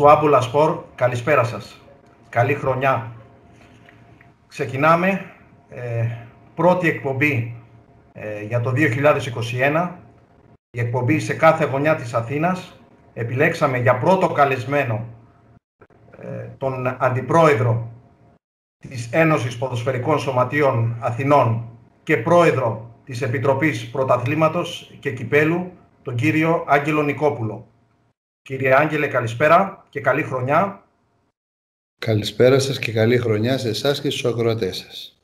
Φίλοι και φίλες του Άμπουλα Σπορ, καλησπέρα σας. Καλή χρονιά. Ξεκινάμε ε, πρώτη εκπομπή ε, για το 2021. Η εκπομπή σε κάθε γωνιά της Αθήνας. Επιλέξαμε για πρώτο καλεσμένο ε, τον Αντιπρόεδρο της Ένωσης Ποδοσφαιρικών Σωματείων Αθηνών και Πρόεδρο της Επιτροπής Πρωταθλήματος και Κυπέλου, τον κύριο Άγγελο Νικόπουλο. Κύριε Άγγελε, καλησπέρα και καλή χρονιά. Καλησπέρα σας και καλή χρονιά σε εσάς και στους ακροατές σας.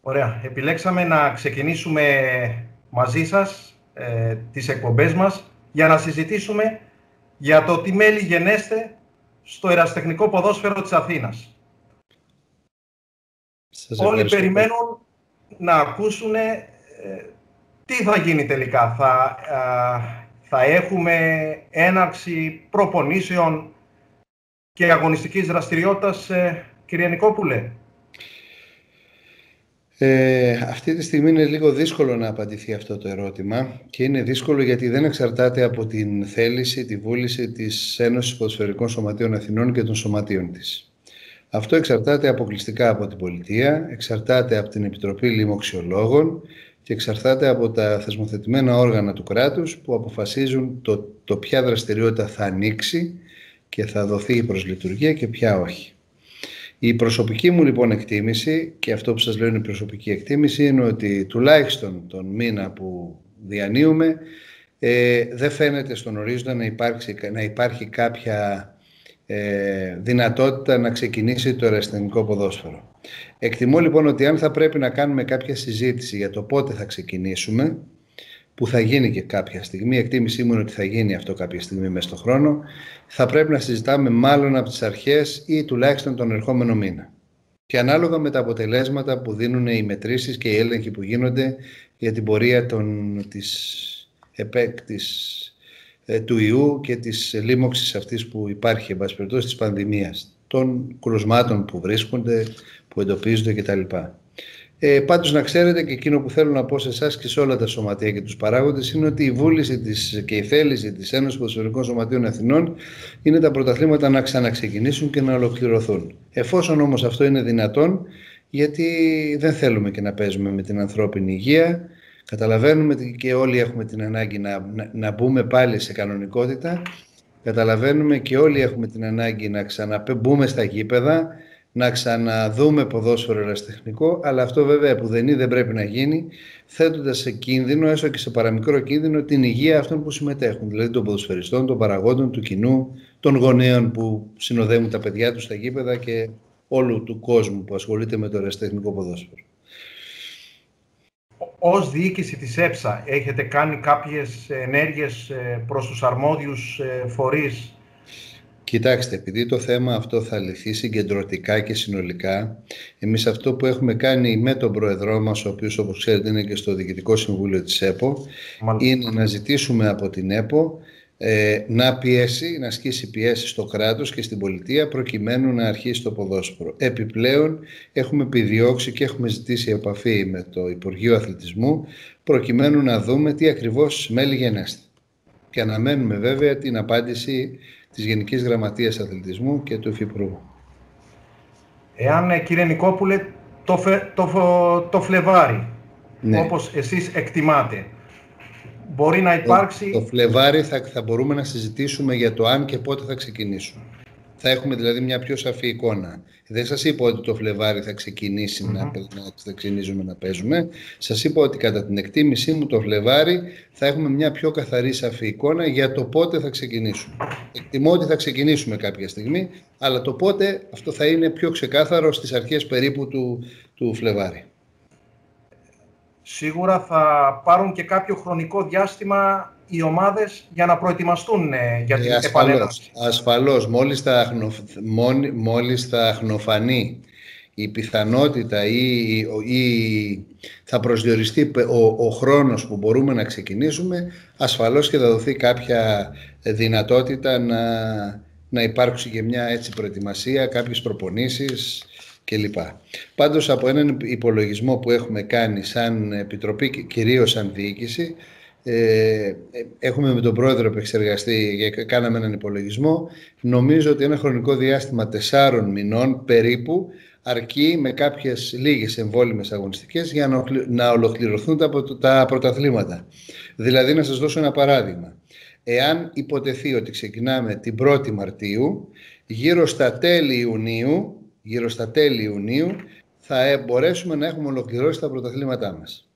Ωραία. Επιλέξαμε να ξεκινήσουμε μαζί σας ε, τις εκπομπές μας για να συζητήσουμε για το τι μέλη γενέστε στο εραστεχνικό ποδόσφαιρο της Αθήνας. Όλοι περιμένουν να ακούσουν ε, τι θα γίνει τελικά. Θα, θα έχουμε έναρξη προπονήσεων και αγωνιστικής δραστηριότητας, ε, κύριε Νικόπουλε. Ε, αυτή τη στιγμή είναι λίγο δύσκολο να απαντηθεί αυτό το ερώτημα και είναι δύσκολο γιατί δεν εξαρτάται από την θέληση, τη βούληση της Ένωσης Ποδοσφαιρικών Σωματείων Αθηνών και των σωματείων της. Αυτό εξαρτάται αποκλειστικά από την πολιτεία, εξαρτάται από την Επιτροπή Λιμοξιολόγων και εξαρτάται από τα θεσμοθετημένα όργανα του κράτους που αποφασίζουν το, το ποια δραστηριότητα θα ανοίξει και θα δοθεί η προσλειτουργία και ποια όχι. Η προσωπική μου λοιπόν εκτίμηση και αυτό που σας λέω είναι η προσωπική εκτίμηση είναι ότι τουλάχιστον τον μήνα που διανύουμε ε, δεν φαίνεται στον ορίζοντα να, υπάρξει, να υπάρχει κάποια ε, δυνατότητα να ξεκινήσει το ερασιτεχνικό ποδόσφαιρο. Εκτιμώ λοιπόν ότι αν θα πρέπει να κάνουμε κάποια συζήτηση για το πότε θα ξεκινήσουμε, που θα γίνει και κάποια στιγμή, η εκτίμησή μου είναι ότι θα γίνει αυτό κάποια στιγμή μέσα στον χρόνο, θα πρέπει να συζητάμε μάλλον από τις αρχές ή τουλάχιστον τον ερχόμενο μήνα. Και ανάλογα με τα αποτελέσματα που δίνουν οι μετρήσεις και οι έλεγχοι που γίνονται για την πορεία των, της, ΕΠΕΚ, ε, του ιού και της λίμωξης αυτής που υπάρχει, εν πάση περιπτώσει, της πανδημίας, των κρουσμάτων που βρίσκονται, που εντοπίζονται κτλ. Ε, πάντως να ξέρετε και εκείνο που θέλω να πω σε εσάς και σε όλα τα σωματεία και τους παράγοντες είναι ότι η βούληση της και η θέληση της Ένωσης Ποδοσφαιρικών Σωματείων Αθηνών είναι τα πρωταθλήματα να ξαναξεκινήσουν και να ολοκληρωθούν. Εφόσον όμως αυτό είναι δυνατόν, γιατί δεν θέλουμε και να παίζουμε με την ανθρώπινη υγεία, καταλαβαίνουμε και όλοι έχουμε την ανάγκη να, να, να μπούμε πάλι σε κανονικότητα, καταλαβαίνουμε και όλοι έχουμε την ανάγκη να ξαναμπούμε στα γήπεδα, να ξαναδούμε ποδόσφαιρο ερασιτεχνικό, αλλά αυτό βέβαια που δεν είναι δεν πρέπει να γίνει, θέτοντας σε κίνδυνο, έστω και σε παραμικρό κίνδυνο, την υγεία αυτών που συμμετέχουν, δηλαδή των ποδοσφαιριστών, των παραγόντων, του κοινού, των γονέων που συνοδεύουν τα παιδιά τους στα γήπεδα και όλου του κόσμου που ασχολείται με το ερασιτεχνικό ποδόσφαιρο. Ως διοίκηση της ΕΨΑ έχετε κάνει κάποιες ενέργειες ε, προς τους αρμόδιους ε, φορείς; Κοιτάξτε, επειδή το θέμα αυτό θα λυθεί συγκεντρωτικά και συνολικά, εμείς αυτό που έχουμε κάνει με τον Πρόεδρό μας, ο οποίος όπως ξέρετε είναι και στο Διοικητικό Συμβούλιο της ΕΠΟ, είναι να ζητήσουμε από την ΕΠΟ ε, να πιέσει, να ασκήσει πιέσει στο κράτος και στην πολιτεία προκειμένου να αρχίσει το ποδόσφαιρο. Επιπλέον έχουμε επιδιώξει και έχουμε ζητήσει επαφή με το Υπουργείο Αθλητισμού προκειμένου να δούμε τι ακριβώς μέλη γενέστε. Και αναμένουμε βέβαια την απάντηση της Γενικής Γραμματείας Αθλητισμού και του Υφυπουργού. Εάν, ε, κύριε Νικόπουλε, το, το, το Φλεβάρι, ναι. όπως εσείς εκτιμάτε, μπορεί να υπάρξει... Το, το Φλεβάρι θα, θα μπορούμε να συζητήσουμε για το αν και πότε θα ξεκινήσουν. Θα έχουμε δηλαδή μια πιο σαφή εικόνα. Δεν σας είπα ότι το Φλεβάρι θα ξεκινήσει mm-hmm. να, να ξεκινήσουμε να παίζουμε. Σας είπα ότι κατά την εκτίμησή μου το Φλεβάρι θα έχουμε μια πιο καθαρή σαφή εικόνα για το πότε θα ξεκινήσουμε. Εκτιμώ ότι θα ξεκινήσουμε κάποια στιγμή, αλλά το πότε αυτό θα είναι πιο ξεκάθαρο στις αρχές περίπου του, του Φλεβάρι. Σίγουρα θα πάρουν και κάποιο χρονικό διάστημα οι ομάδες για να προετοιμαστούν ε, για την ε, επανένωση. Ασφαλώς, μόλις θα, μόλις θα αχνοφανεί η πιθανότητα ή, ή θα προσδιοριστεί ο, ο χρόνος που μπορούμε να ξεκινήσουμε, ασφαλώς και θα δοθεί κάποια δυνατότητα να, να υπάρξει και μια έτσι προετοιμασία, κάποιες προπονήσεις κλπ. Πάντως από έναν υπολογισμό που έχουμε κάνει σαν Επιτροπή και κυρίως σαν διοίκηση, Ε, έχουμε με τον πρόεδρο επεξεργαστεί και κάναμε έναν υπολογισμό. Νομίζω ότι ένα χρονικό διάστημα τεσσάρων μηνών περίπου αρκεί με κάποιες λίγες εμβόλυμες αγωνιστικές για να ολοκληρωθούν τα πρωταθλήματα. Δηλαδή να σας δώσω ένα παράδειγμα. Εάν υποτεθεί ότι ξεκινάμε την 1η Μαρτίου, γύρω στα τέλη Ιουνίου, γύρω στα τέλη Ιουνίου θα μπορέσουμε να έχουμε ολοκληρώσει τα πρωταθλήματά μας.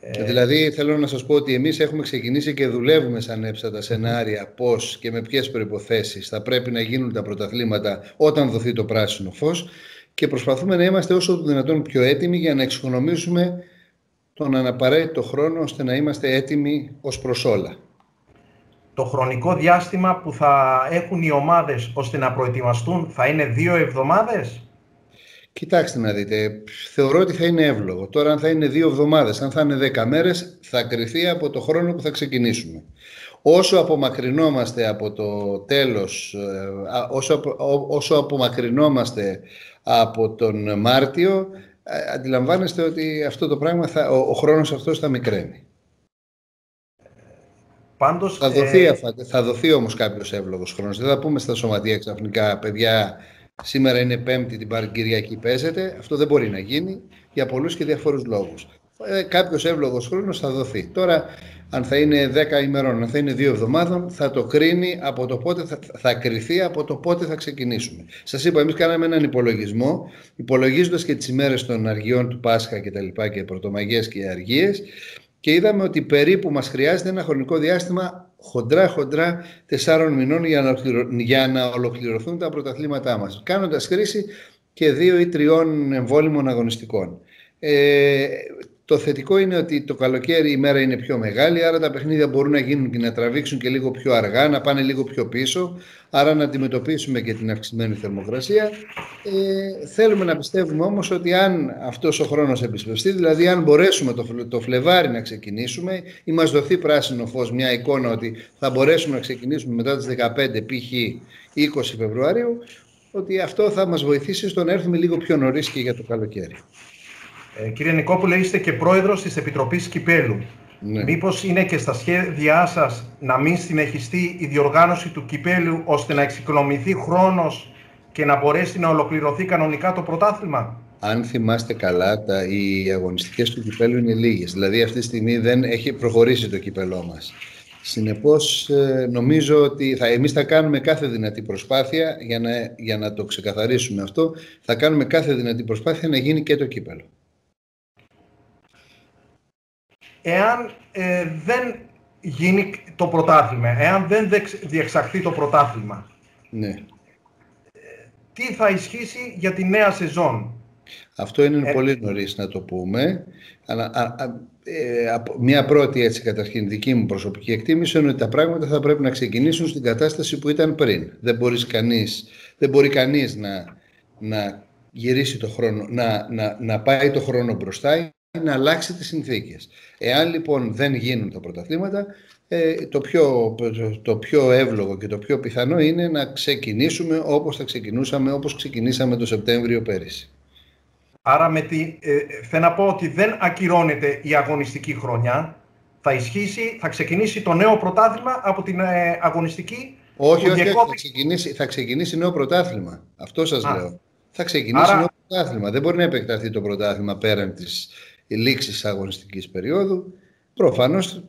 Ε... Δηλαδή θέλω να σας πω ότι εμείς έχουμε ξεκινήσει και δουλεύουμε σαν έψατα σενάρια πώς και με ποιες προϋποθέσεις θα πρέπει να γίνουν τα πρωταθλήματα όταν δοθεί το πράσινο φως και προσπαθούμε να είμαστε όσο το δυνατόν πιο έτοιμοι για να εξοικονομήσουμε τον αναπαραίτητο χρόνο ώστε να είμαστε έτοιμοι ως προς όλα. Το χρονικό διάστημα που θα έχουν οι ομάδες ώστε να προετοιμαστούν θα είναι δύο εβδομάδες; Κοιτάξτε να δείτε, θεωρώ ότι θα είναι εύλογο. Τώρα αν θα είναι δύο εβδομάδες, αν θα είναι δέκα μέρες, θα κρυθεί από το χρόνο που θα ξεκινήσουμε. Όσο απομακρυνόμαστε από το τέλος, ε, όσο, όσο απομακρυνόμαστε από τον Μάρτιο, ε, αντιλαμβάνεστε ότι αυτό το πράγμα, θα, ο, ο χρόνος αυτός θα μικραίνει. Πάντως, θα, δοθεί, ε... θα δοθεί όμως κάποιος εύλογος χρόνος. Δεν θα πούμε στα σωματεία ξαφνικά, παιδιά, σήμερα είναι Πέμπτη, την Κυριακή παίζεται. Αυτό δεν μπορεί να γίνει για πολλούς και διαφόρους λόγους. Ε, κάποιος εύλογος χρόνος θα δοθεί. Τώρα, αν θα είναι 10 ημερών, αν θα είναι 2 εβδομάδων, θα το κρίνει από το πότε θα, θα κρυθεί από το πότε θα ξεκινήσουμε. Σας είπα, εμείς κάναμε έναν υπολογισμό, υπολογίζοντας και τις ημέρες των αργιών του Πάσχα και τα λοιπά και πρωτομαγίε και αργίες, και είδαμε ότι περίπου μας χρειάζεται ένα χρονικό διάστημα χοντρά-χοντρά τεσσάρων μηνών για να, για να ολοκληρωθούν τα πρωταθλήματά μας. Κάνοντας χρήση και δύο ή τριών εμβόλυμων αγωνιστικών. Ε, το θετικό είναι ότι το καλοκαίρι η μέρα είναι πιο μεγάλη, άρα τα παιχνίδια μπορούν να γίνουν και να τραβήξουν και λίγο πιο αργά, να πάνε λίγο πιο πίσω, άρα να αντιμετωπίσουμε και την αυξημένη θερμοκρασία. Ε, θέλουμε να πιστεύουμε όμως ότι αν αυτός ο χρόνος επισπευστεί, δηλαδή αν μπορέσουμε το, το Φλεβάρι να ξεκινήσουμε ή μας δοθεί πράσινο φως μια εικόνα ότι θα μπορέσουμε να ξεκινήσουμε μετά τις 15 π.χ. 20 Φεβρουαρίου, ότι αυτό θα μας βοηθήσει στο να έρθουμε λίγο πιο νωρίς και για το καλοκαίρι. Ε, κύριε Νικόπουλε, είστε και πρόεδρος της Επιτροπής Κυπέλου. Ναι. Μήπως είναι και στα σχέδιά σας να μην συνεχιστεί η διοργάνωση του Κυπέλου ώστε να εξοικονομηθεί χρόνος και να μπορέσει να ολοκληρωθεί κανονικά το πρωτάθλημα; Αν θυμάστε καλά, τα, οι αγωνιστικές του Κυπέλου είναι λίγες. Δηλαδή αυτή τη στιγμή δεν έχει προχωρήσει το κυπελό μας. Συνεπώς ε, νομίζω ότι θα, εμείς θα κάνουμε κάθε δυνατή προσπάθεια για να, για να το ξεκαθαρίσουμε αυτό. Θα κάνουμε κάθε δυνατή προσπάθεια να γίνει και το κύπελο εάν ε, δεν γίνει το πρωτάθλημα, εάν δεν διεξαχθεί το πρωτάθλημα, ναι. Ε, τι θα ισχύσει για τη νέα σεζόν; Αυτό είναι ε, πολύ νωρίς να το πούμε. μια πρώτη έτσι καταρχήν δική μου προσωπική εκτίμηση είναι ότι τα πράγματα θα πρέπει να ξεκινήσουν στην κατάσταση που ήταν πριν. Δεν, μπορείς κανείς, δεν μπορεί κανείς να, να γυρίσει το χρόνο, να, να, να πάει το χρόνο μπροστά να αλλάξει τις συνθήκες. Εάν λοιπόν δεν γίνουν τα πρωταθλήματα, ε, το, πιο, το πιο εύλογο και το πιο πιθανό είναι να ξεκινήσουμε όπως θα ξεκινούσαμε, όπως ξεκινήσαμε το Σεπτέμβριο πέρυσι. Άρα με τη, ε, θέλω να πω ότι δεν ακυρώνεται η αγωνιστική χρονιά. Θα ισχύσει, θα ξεκινήσει το νέο πρωτάθλημα από την ε, αγωνιστική. Όχι, όχι, θα, ξεκινήσει, θα ξεκινήσει νέο πρωτάθλημα. Αυτό σας λέω. Θα ξεκινήσει Άρα... νέο πρωτάθλημα. Δεν μπορεί να επεκταθεί το πρωτάθλημα πέραν της η λήξη αγωνιστικής περίοδου, προφανώς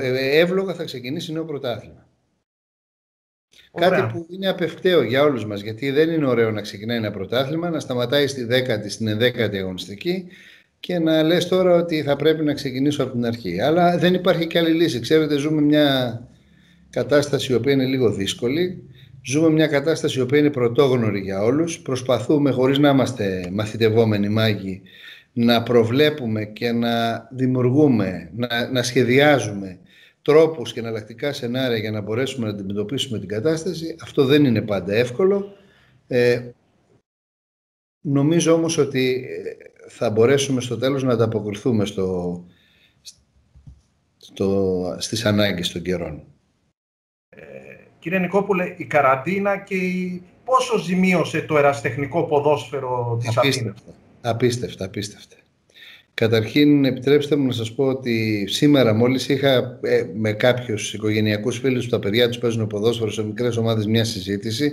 ε, εύλογα θα ξεκινήσει νέο πρωτάθλημα. Κάτι που είναι απευκταίο για όλους μας, γιατί δεν είναι ωραίο να ξεκινάει ένα πρωτάθλημα, να σταματάει στη δέκατη, στην ενδέκατη αγωνιστική και να λες τώρα ότι θα πρέπει να ξεκινήσω από την αρχή. Αλλά δεν υπάρχει και άλλη λύση. Ξέρετε, ζούμε μια κατάσταση η οποία είναι λίγο δύσκολη. Ζούμε μια κατάσταση η οποία είναι πρωτόγνωρη για όλους. Προσπαθούμε, χωρίς να είμαστε μαθητευόμενοι μάγοι, να προβλέπουμε και να δημιουργούμε, να, να σχεδιάζουμε τρόπους και εναλλακτικά σενάρια για να μπορέσουμε να αντιμετωπίσουμε την κατάσταση. Αυτό δεν είναι πάντα εύκολο. Ε, νομίζω όμως ότι ε, θα μπορέσουμε στο τέλος να ανταποκριθούμε στο, στο, στις ανάγκες των καιρών. Ε, κύριε Νικόπουλε, η καραντίνα και η... πόσο ζημίωσε το εραστεχνικό ποδόσφαιρο της Αθήνας; Απίστευτα, απίστευτα. Καταρχήν, επιτρέψτε μου να σας πω ότι σήμερα μόλις είχα ε, με κάποιους οικογενειακούς φίλους που τα παιδιά τους παίζουν ποδόσφαιρο σε μικρές ομάδες μια συζήτηση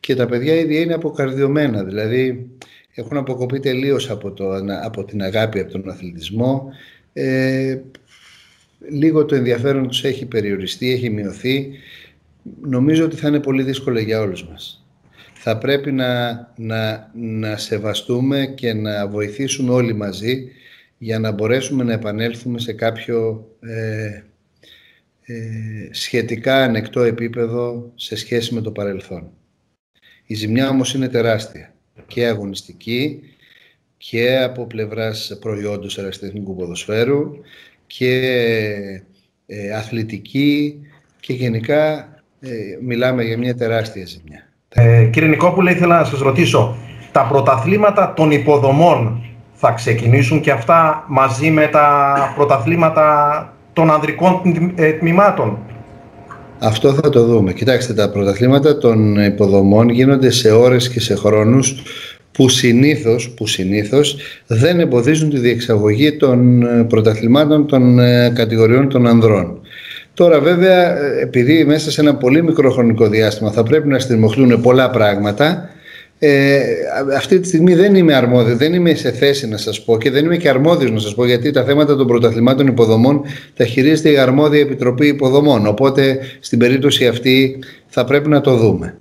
και τα παιδιά ήδη είναι αποκαρδιωμένα, δηλαδή έχουν αποκοπεί τελείως από, το, από την αγάπη από τον αθλητισμό. Ε, λίγο το ενδιαφέρον τους έχει περιοριστεί, έχει μειωθεί. Νομίζω ότι θα είναι πολύ δύσκολο για όλους μας. Θα πρέπει να, να, να σεβαστούμε και να βοηθήσουμε όλοι μαζί για να μπορέσουμε να επανέλθουμε σε κάποιο ε, ε, σχετικά ανεκτό επίπεδο σε σχέση με το παρελθόν. Η ζημιά όμως είναι τεράστια και αγωνιστική και από πλευράς προϊόντος αεραστεχνικού ποδοσφαίρου και ε, αθλητική και γενικά ε, μιλάμε για μια τεράστια ζημιά. Ε, κύριε Νικόπουλε, ήθελα να σας ρωτήσω, τα πρωταθλήματα των υποδομών θα ξεκινήσουν και αυτά μαζί με τα πρωταθλήματα των ανδρικών ε, τμήματων; Αυτό θα το δούμε. Κοιτάξτε, τα πρωταθλήματα των υποδομών γίνονται σε ώρες και σε χρόνους που συνήθως, που συνήθως δεν εμποδίζουν τη διεξαγωγή των ε, πρωταθλημάτων των ε, κατηγοριών των ανδρών. Τώρα βέβαια, επειδή μέσα σε ένα πολύ μικρό χρονικό διάστημα θα πρέπει να στριμωχλούν πολλά πράγματα, ε, αυτή τη στιγμή δεν είμαι αρμόδιο, δεν είμαι σε θέση να σας πω και δεν είμαι και αρμόδιος να σας πω γιατί τα θέματα των πρωταθλημάτων υποδομών τα χειρίζεται η αρμόδια Επιτροπή Υποδομών. Οπότε στην περίπτωση αυτή θα πρέπει να το δούμε.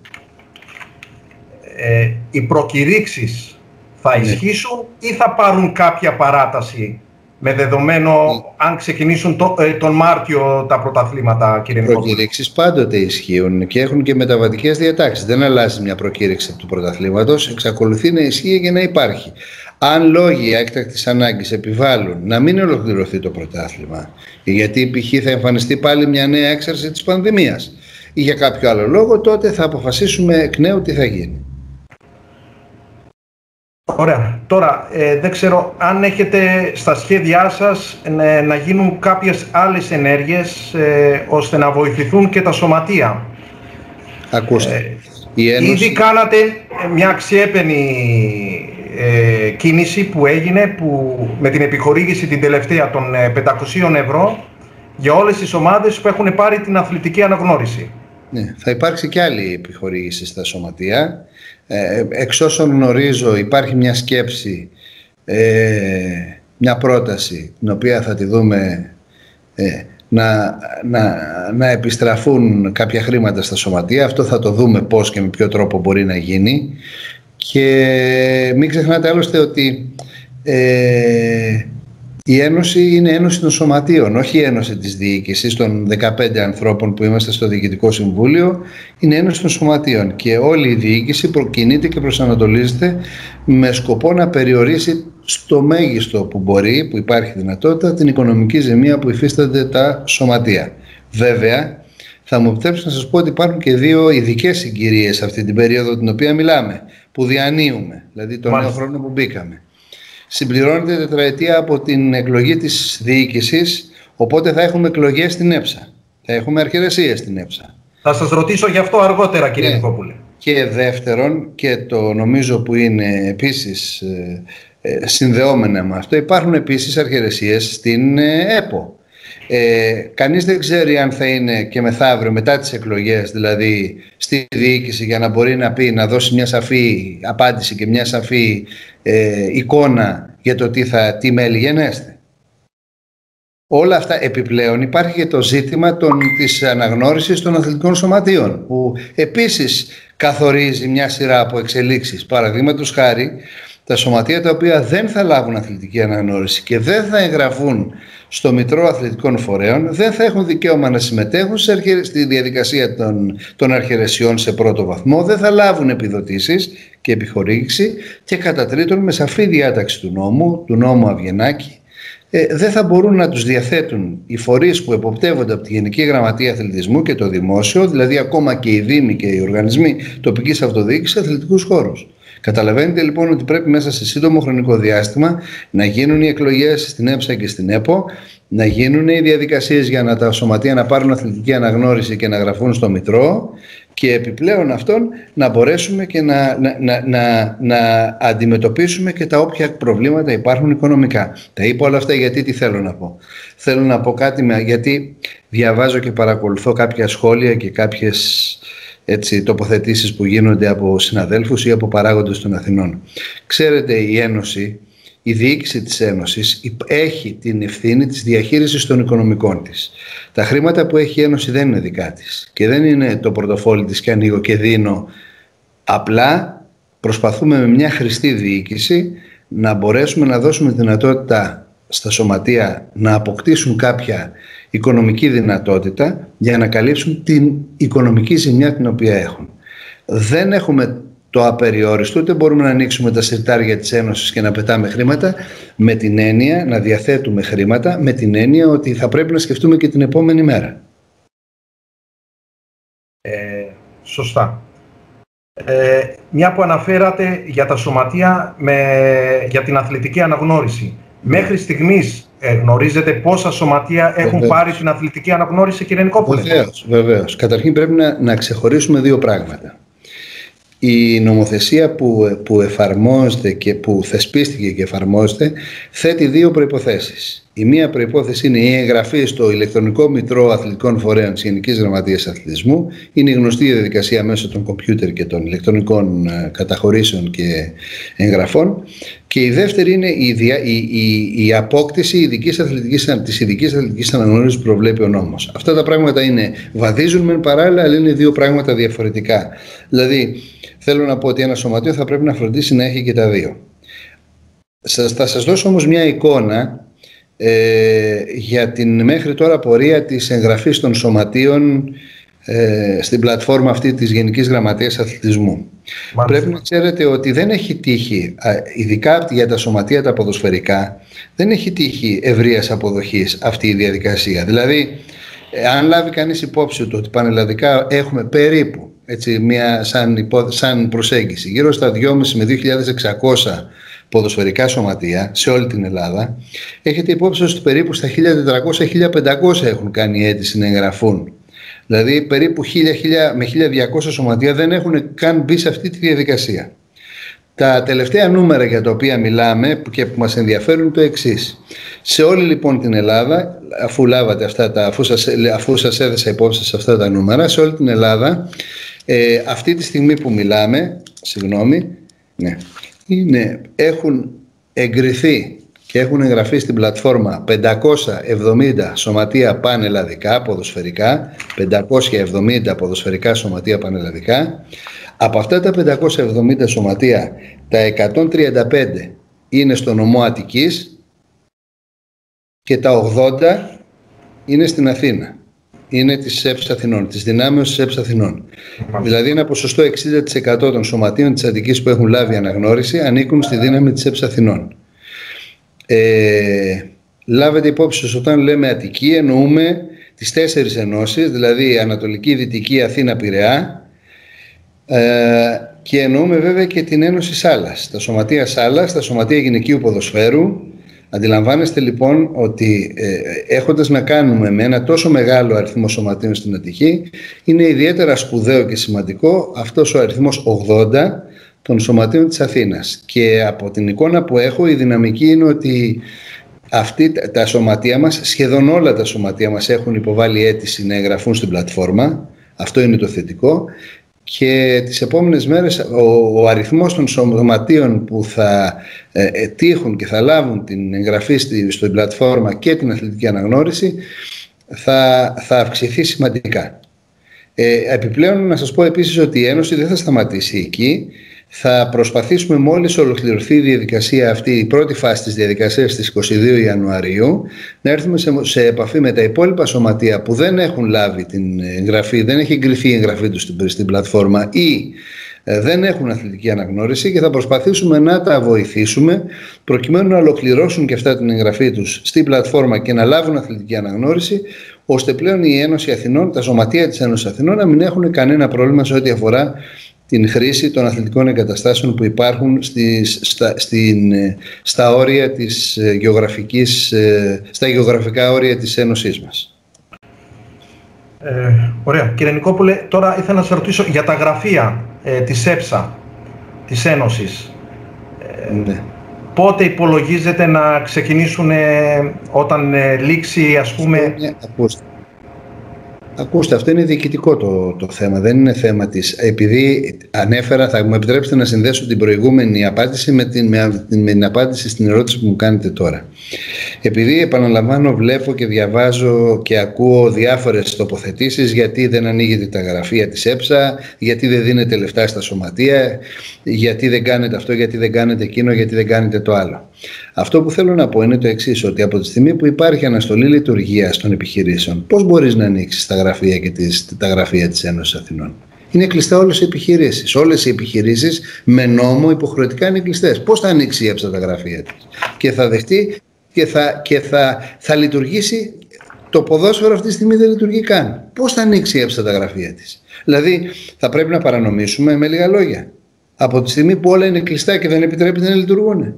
Ε, οι προκηρύξεις θα ναι. ισχύσουν ή θα πάρουν κάποια παράταση με δεδομένο αν ξεκινήσουν το, ε, τον Μάρτιο τα πρωταθλήματα, κύριε Οι προκήρυξεις πάντοτε ισχύουν και έχουν και μεταβατικές διατάξεις. Δεν αλλάζει μια προκήρυξη του πρωταθλήματος, εξακολουθεί να ισχύει και να υπάρχει. Αν λόγοι έκτακτης ανάγκης επιβάλλουν να μην ολοκληρωθεί το πρωτάθλημα, γιατί π.χ. θα εμφανιστεί πάλι μια νέα έξαρση της πανδημίας ή για κάποιο άλλο λόγο, τότε θα αποφασίσουμε εκ νέου τι θα γίνει. Ωραία. Τώρα, ε, δεν ξέρω αν έχετε στα σχέδιά σας ε, να γίνουν κάποιες άλλες ενέργειες ε, ώστε να βοηθηθούν και τα σωματεία. Ακούστε. Η Ένωση... Ήδη κάνατε μια αξιέπαινη κίνηση που έγινε που, με την επιχορήγηση την τελευταία των 500 ευρώ για όλες τις ομάδες που έχουν πάρει την αθλητική αναγνώριση. Ναι, θα υπάρξει και άλλη επιχορήγηση στα σωματεία. Ε, εξ όσων γνωρίζω υπάρχει μια σκέψη, ε, μια πρόταση την οποία θα τη δούμε ε, να, να, να επιστραφούν κάποια χρήματα στα σωματεία. Αυτό θα το δούμε πώς και με ποιο τρόπο μπορεί να γίνει. Και μην ξεχνάτε άλλωστε ότι ε, η Ένωση είναι Ένωση των Σωματείων, όχι η Ένωση της Διοίκησης των 15 ανθρώπων που είμαστε στο Διοικητικό Συμβούλιο, είναι Ένωση των Σωματείων και όλη η διοίκηση προκινείται και προσανατολίζεται με σκοπό να περιορίσει στο μέγιστο που μπορεί, που υπάρχει δυνατότητα, την οικονομική ζημία που υφίστανται τα σωματεία. Βέβαια, θα μου επιτρέψετε να σας πω ότι υπάρχουν και δύο ειδικές συγκυρίες αυτή την περίοδο την οποία μιλάμε, που διανύουμε, δηλαδή τον νέο χρόνο που μπήκαμε συμπληρώνεται τετραετία από την εκλογή της διοίκησης, οπότε θα έχουμε εκλογές στην ΕΨΑ. Θα έχουμε αρχαιρεσίες στην ΕΨΑ. Θα σας ρωτήσω γι' αυτό αργότερα κύριε ναι. Νικόπουλε. Και δεύτερον, και το νομίζω που είναι επίσης ε, ε, συνδεόμενα με αυτό, υπάρχουν επίσης αρχαιρεσίες στην ε, ΕΠΟ. Ε, κανείς δεν ξέρει αν θα είναι και μεθαύριο μετά τις εκλογές δηλαδή στη διοίκηση για να μπορεί να πει να δώσει μια σαφή απάντηση και μια σαφή ε, εικόνα για το τι, θα, τι μέλη γενέστε. Όλα αυτά επιπλέον υπάρχει και το ζήτημα των, της αναγνώρισης των αθλητικών σωματείων που επίσης καθορίζει μια σειρά από εξελίξεις. Παραδείγματος χάρη τα σωματεία τα οποία δεν θα λάβουν αθλητική αναγνώριση και δεν θα εγγραφούν στο Μητρό Αθλητικών Φορέων δεν θα έχουν δικαίωμα να συμμετέχουν στη διαδικασία των, των αρχαιρεσιών σε πρώτο βαθμό, δεν θα λάβουν επιδοτήσεις και επιχορήγηση και κατά τρίτον με σαφή διάταξη του νόμου, του νόμου Αβγενάκη, ε, δεν θα μπορούν να τους διαθέτουν οι φορείς που εποπτεύονται από τη Γενική Γραμματεία Αθλητισμού και το Δημόσιο, δηλαδή ακόμα και οι Δήμοι και οι οργανισμοί τοπικής αυτοδιοίκησης αθλητικούς χώρους. Καταλαβαίνετε λοιπόν ότι πρέπει μέσα σε σύντομο χρονικό διάστημα να γίνουν οι εκλογές στην ΕΨΑ και στην ΕΠΟ να γίνουν οι διαδικασίες για να τα σωματεία να πάρουν αθλητική αναγνώριση και να γραφούν στο Μητρό και επιπλέον αυτόν να μπορέσουμε και να, να, να, να, αντιμετωπίσουμε και τα όποια προβλήματα υπάρχουν οικονομικά. Τα είπα όλα αυτά γιατί τι θέλω να πω. Θέλω να πω κάτι με, γιατί διαβάζω και παρακολουθώ κάποια σχόλια και κάποιες έτσι, τοποθετήσεις που γίνονται από συναδέλφους ή από παράγοντες των Αθηνών. Ξέρετε η Ένωση η διοίκηση της Ένωσης έχει την ευθύνη της διαχείρισης των οικονομικών της. Τα χρήματα που έχει η Ένωση δεν είναι δικά της και δεν είναι το πορτοφόλι της και ανοίγω και δίνω. Απλά προσπαθούμε με μια χρηστή διοίκηση να μπορέσουμε να δώσουμε δυνατότητα στα σωματεία να αποκτήσουν κάποια οικονομική δυνατότητα για να καλύψουν την οικονομική ζημιά την οποία έχουν. Δεν έχουμε το απεριόριστο, ούτε μπορούμε να ανοίξουμε τα συρτάρια της Ένωσης και να πετάμε χρήματα, με την έννοια να διαθέτουμε χρήματα, με την έννοια ότι θα πρέπει να σκεφτούμε και την επόμενη μέρα. Ε, σωστά. Ε, μια που αναφέρατε για τα σωματεία με, για την αθλητική αναγνώριση. Μέχρι στιγμής ε, γνωρίζετε πόσα σωματεία έχουν πάρει την αθλητική αναγνώριση, κύριε Νικόπουλε. Βεβαίως, βεβαίως. Καταρχήν πρέπει να, να ξεχωρίσουμε δύο πράγματα η νομοθεσία που, που εφαρμόζεται και που θεσπίστηκε και εφαρμόζεται θέτει δύο προϋποθέσεις. Η μία προϋπόθεση είναι η εγγραφή στο ηλεκτρονικό μητρό αθλητικών φορέων της Γενικής Γραμματείας Αθλητισμού. Είναι η γνωστή διαδικασία μέσω των κομπιούτερ και των ηλεκτρονικών ε, καταχωρήσεων και εγγραφών. Και η δεύτερη είναι η, η, η, η απόκτηση ειδικής αθλητικής, της ειδικής αθλητικής αναγνώρισης που προβλέπει ο νόμος. Αυτά τα πράγματα είναι, βαδίζουν μεν παράλληλα, αλλά είναι δύο πράγματα διαφορετικά. Δηλαδή, θέλω να πω ότι ένα σωματείο θα πρέπει να φροντίσει να έχει και τα δύο. Θα σας δώσω όμως μια εικόνα ε, για την μέχρι τώρα πορεία της εγγραφής των σωματείων ε, στην πλατφόρμα αυτή της Γενικής Γραμματείας Αθλητισμού. Πρέπει να ξέρετε ότι δεν έχει τύχει, ειδικά για τα σωματεία τα ποδοσφαιρικά, δεν έχει τύχει ευρείας αποδοχής αυτή η διαδικασία. Δηλαδή, αν λάβει κανείς υπόψη του ότι πανελλαδικά έχουμε περίπου έτσι, μια σαν, σαν προσέγγιση γύρω στα 2.500 με 2.600 ποδοσφαιρικά σωματεία σε όλη την Ελλάδα, έχετε υπόψη ότι περίπου στα 1.400-1.500 έχουν κάνει αίτηση να εγγραφούν. Δηλαδή περίπου 1.000 με 1.200 σωματεία δεν έχουν καν μπει σε αυτή τη διαδικασία. Τα τελευταία νούμερα για τα οποία μιλάμε και που μας ενδιαφέρουν το εξής. Σε όλη λοιπόν την Ελλάδα, αφού λάβατε αυτά τα, αφού σας, αφού σας έδεσα υπόψη σε αυτά τα νούμερα, σε όλη την Ελλάδα, ε, αυτή τη στιγμή που μιλάμε, συγγνώμη, ναι, είναι, έχουν εγκριθεί και έχουν εγγραφεί στην πλατφόρμα 570 σωματεία πανελλαδικά ποδοσφαιρικά, 570 ποδοσφαιρικά σωματεία πανελλαδικά. Από αυτά τα 570 σωματεία, τα 135 είναι στο νομό Αττικής και τα 80 είναι στην Αθήνα. Είναι της ΕΠΣ Αθηνών, της δυνάμεως της ΕΠΣ Αθηνών. Δηλαδή, ένα ποσοστό 60% των σωματείων της Αττικής που έχουν λάβει αναγνώριση ανήκουν στη δύναμη της ΕΠΣ Αθηνών. Ε, λάβετε υπόψη σας, όταν λέμε Αττική εννοούμε τις τέσσερις ενώσεις, δηλαδή Ανατολική, Δυτική, Αθήνα, Πειραιά ε, και εννοούμε βέβαια και την Ένωση Σάλας, τα Σωματεία Σάλας, τα Σωματεία Γυναικείου Ποδοσφαίρου. Αντιλαμβάνεστε λοιπόν ότι ε, έχοντας να κάνουμε με ένα τόσο μεγάλο αριθμό σωματείων στην Αττική, είναι ιδιαίτερα σπουδαίο και σημαντικό αυτός ο αριθμός 80 των σωματείων της Αθήνας. Και από την εικόνα που έχω η δυναμική είναι ότι αυτοί, τα σωματεία μας, σχεδόν όλα τα σωματεία μας έχουν υποβάλει αίτηση να εγγραφούν στην πλατφόρμα. Αυτό είναι το θετικό. Και τις επόμενες μέρες ο, ο αριθμός των σωματείων που θα ε, ε, τύχουν και θα λάβουν την εγγραφή στη, στην πλατφόρμα και την αθλητική αναγνώριση θα, θα αυξηθεί σημαντικά. Ε, επιπλέον να σας πω επίσης ότι η Ένωση δεν θα σταματήσει εκεί θα προσπαθήσουμε μόλις ολοκληρωθεί η διαδικασία αυτή, η πρώτη φάση της διαδικασίας της 22 Ιανουαρίου, να έρθουμε σε, σε επαφή με τα υπόλοιπα σωματεία που δεν έχουν λάβει την εγγραφή, δεν έχει εγκριθεί η εγγραφή τους στην, στην πλατφόρμα ή ε, δεν έχουν αθλητική αναγνώριση και θα προσπαθήσουμε να τα βοηθήσουμε προκειμένου να ολοκληρώσουν και αυτά την εγγραφή τους στην πλατφόρμα και να λάβουν αθλητική αναγνώριση ώστε πλέον η Ένωση Αθηνών, τα σωματεία της Ένωσης Αθηνών να μην έχουν κανένα πρόβλημα σε ό,τι αφορά την χρήση των αθλητικών εγκαταστάσεων που υπάρχουν στις, στα, στην, στα, όρια της ε, γεωγραφικής, ε, στα γεωγραφικά όρια της Ένωσής μας. Ε, ωραία. Κύριε Νικόπουλε, τώρα ήθελα να σας ρωτήσω για τα γραφεία ε, της ΕΠΣΑ, της Ένωσης. Ε, ναι. Πότε υπολογίζεται να ξεκινήσουν όταν λήξει, ας πούμε... Ακούστε, αυτό είναι διοικητικό το, το θέμα, δεν είναι θέμα της. Επειδή ανέφερα, θα μου επιτρέψετε να συνδέσω την προηγούμενη απάντηση με την, με, την απάντηση στην ερώτηση που μου κάνετε τώρα. Επειδή επαναλαμβάνω, βλέπω και διαβάζω και ακούω διάφορες τοποθετήσεις γιατί δεν ανοίγεται τα γραφεία της ΕΨΑ, γιατί δεν δίνετε λεφτά στα σωματεία, γιατί δεν κάνετε αυτό, γιατί δεν κάνετε εκείνο, γιατί δεν κάνετε το άλλο. Αυτό που θέλω να πω είναι το εξής, ότι από τη στιγμή που υπάρχει αναστολή λειτουργίας των επιχειρήσεων, πώς μπορείς να ανοίξεις τα γραφεία και τις, τα γραφεία της Ένωσης Αθηνών; Είναι κλειστά όλες οι επιχειρήσεις. Όλες οι επιχειρήσεις με νόμο υποχρεωτικά είναι κλειστές. Πώς θα ανοίξει η ΕΠΣΑ τα γραφεία της; Και θα δεχτεί και, θα, και θα, θα λειτουργήσει. Το ποδόσφαιρο αυτή τη στιγμή δεν λειτουργεί καν. Πώς θα ανοίξει η ΕΠΣΑ τα γραφεία της; Δηλαδή, θα πρέπει να παρανομήσουμε με λίγα λόγια. Από τη στιγμή που όλα είναι κλειστά και δεν επιτρέπεται να λειτουργούν.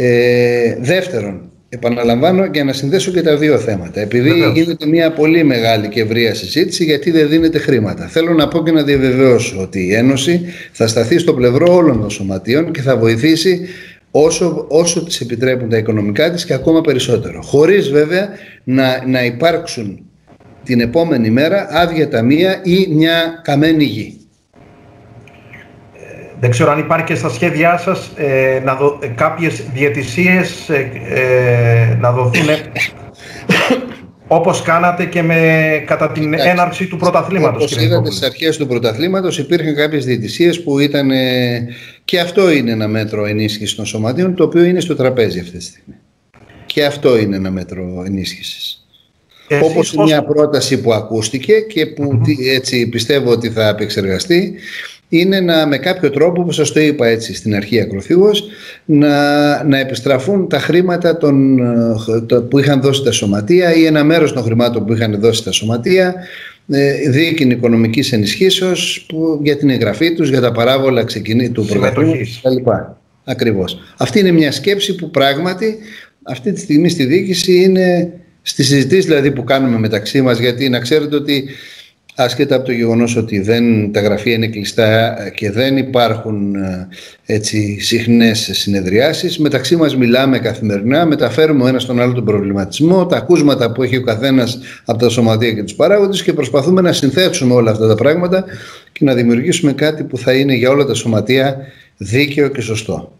Ε, δεύτερον, επαναλαμβάνω για να συνδέσω και τα δύο θέματα. Επειδή γίνεται μια πολύ μεγάλη και ευρεία συζήτηση γιατί δεν δίνεται χρήματα. Θέλω να πω και να διαβεβαιώσω ότι η Ένωση θα σταθεί στο πλευρό όλων των σωματείων και θα βοηθήσει όσο, όσο τις επιτρέπουν τα οικονομικά της και ακόμα περισσότερο. Χωρίς βέβαια να, να υπάρξουν την επόμενη μέρα άδεια ταμεία ή μια καμένη γη. Δεν ξέρω αν υπάρχει και στα σχέδιά σας ε, να δω, ε, κάποιες διαιτησίες ε, ε, να δοθούν όπως κάνατε και με, κατά την έναρξη του πρωταθλήματος. Όπως είδατε στις αρχές του πρωταθλήματος υπήρχαν κάποιες διαιτησίες που ήταν και αυτό είναι ένα μέτρο ενίσχυσης των σωματείων το οποίο είναι στο τραπέζι αυτή τη στιγμή. Και αυτό είναι ένα μέτρο ενίσχυσης. Εσείς Όπως πώς... μια πρόταση που ακούστηκε και που έτσι πιστεύω ότι θα επεξεργαστεί είναι να, με κάποιο τρόπο, που σας το είπα έτσι στην αρχή ακροθύγως, να, να επιστραφούν τα χρήματα των, που είχαν δώσει τα σωματεία ή ένα μέρος των χρημάτων που είχαν δώσει τα σωματεία ε, δίκην οικονομικής ενισχύσεως που, για την εγγραφή τους, για τα παράβολα ξεκινή του πρωταθλήματος κτλ. Ακριβώς. Αυτή είναι μια σκέψη που πράγματι αυτή τη στιγμή στη διοίκηση είναι στη συζητήση δηλαδή που κάνουμε μεταξύ μας γιατί να ξέρετε ότι άσχετα από το γεγονός ότι δεν, τα γραφεία είναι κλειστά και δεν υπάρχουν ε, έτσι, συχνές συνεδριάσεις, μεταξύ μας μιλάμε καθημερινά, μεταφέρουμε ο ένας τον άλλο τον προβληματισμό, τα ακούσματα που έχει ο καθένας από τα σωματεία και τους παράγοντες και προσπαθούμε να συνθέσουμε όλα αυτά τα πράγματα και να δημιουργήσουμε κάτι που θα είναι για όλα τα σωματεία δίκαιο και σωστό.